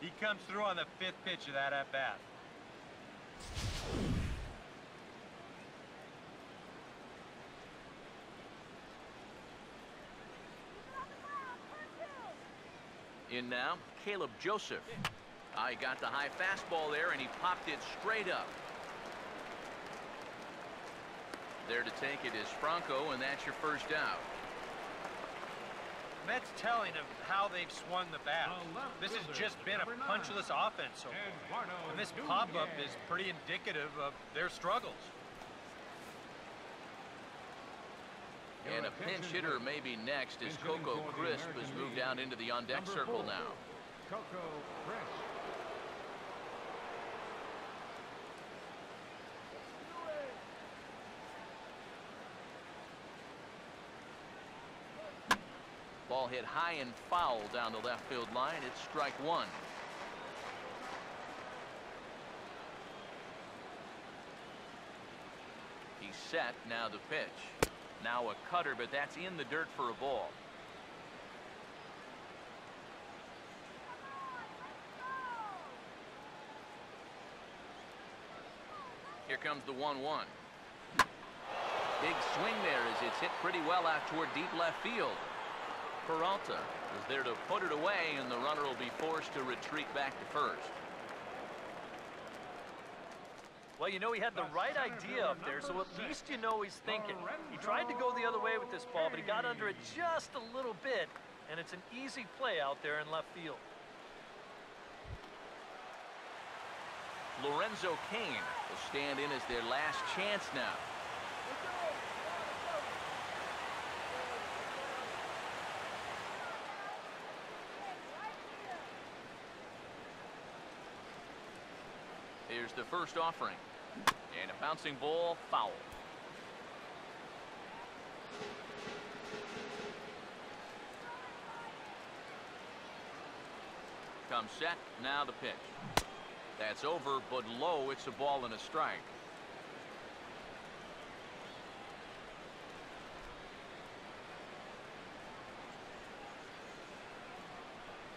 he comes through on the fifth pitch of that at-bat. In now, Caleb Joseph. I got the high fastball there, and he popped it straight up. There to take it is Franco, and that's your first out. And that's telling of how they've swung the bat. The This has just been a punchless offense so far. Eduardo And this pop-up is pretty indicative of their struggles. Your And a pinch hitter please. may be next as Coco Crisp has moved down into the on-deck circle now. Coco Crisp. Ball hit high and foul down the left field line. It's strike one. He's set. Now the pitch. Now a cutter, but that's in the dirt for a ball. Here comes the 1-1. Big swing there as it's hit pretty well out toward deep left field. Peralta is there to put it away, and the runner will be forced to retreat back to first. Well, you know he had the right idea up there, so at least you know he's thinking. He tried to go the other way with this ball, but he got under it just a little bit, and it's an easy play out there in left field. Lorenzo Cain will stand in as their last chance now. The first offering. And a bouncing ball, foul. Comes set, now the pitch. That's over, but low, it's a ball and a strike.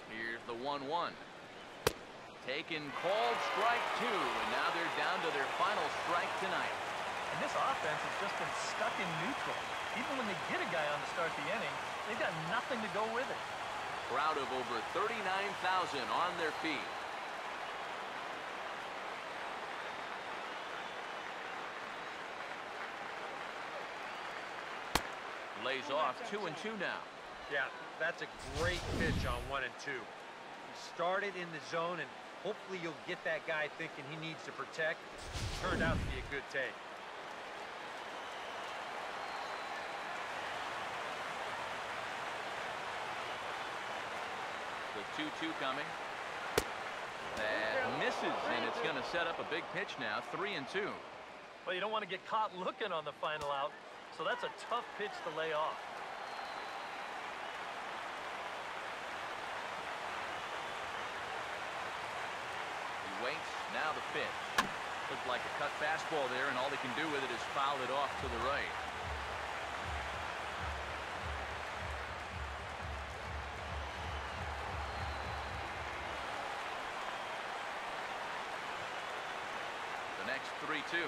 Here's the 1-1. Taken called strike two, and now they're down to their final strike tonight. And this offense has just been stuck in neutral. Even when they get a guy on to start the inning, they've got nothing to go with it. Crowd of over 39,000 on their feet. Lays off two and two now. Yeah, that's a great pitch on one and two. He started in the zone and Hopefully you'll get that guy thinking he needs to protect. Turned out to be a good take. The 2-2 coming. That misses, and it's going to set up a big pitch now, 3 and two. Well, you don't want to get caught looking on the final out, so that's a tough pitch to lay off. Now the pitch. Looked like a cut fastball there, and all they can do with it is foul it off to the right. The next 3-2.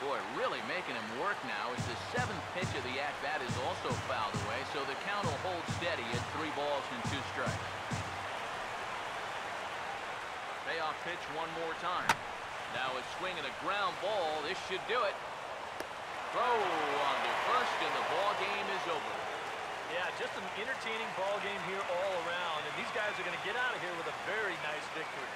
Boy, really making him work now as the seventh pitch of the at-bat is also fouled away, so the count will hold steady at three balls and two strikes. Payoff pitch one more time. Now it's swinging a ground ball. This should do it. Throw on the first, and the ball game is over. Yeah, just an entertaining ball game here all around, and these guys are going to get out of here with a very nice victory.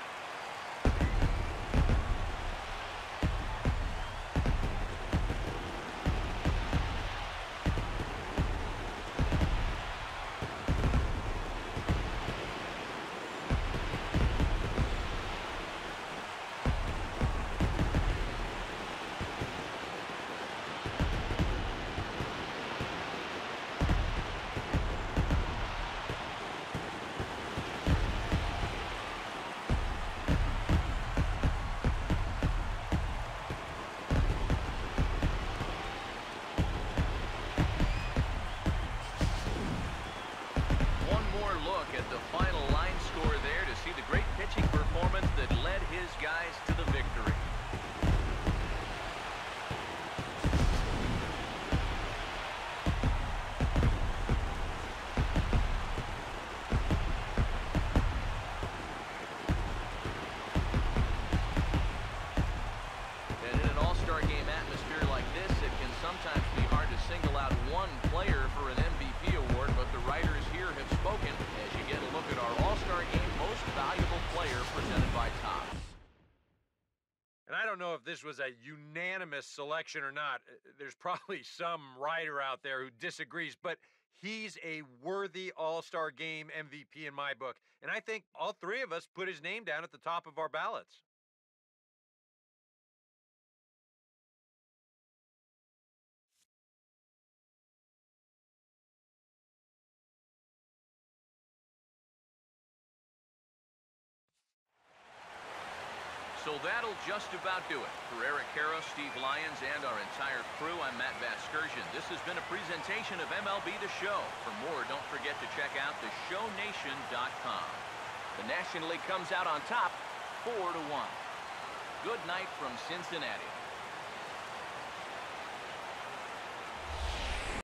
Was a unanimous selection or not. Uh, there's probably *laughs* some writer out there who disagrees, but he's a worthy All-Star Game MVP in my book. And I think all three of us put his name down at the top of our ballots. So that'll just about do it. For Eric Karros, Steve Lyons, and our entire crew, I'm Matt Vasgersian. This has been a presentation of MLB The Show. For more, don't forget to check out theshownation.com. The National League comes out on top, 4 to one. Good night from Cincinnati.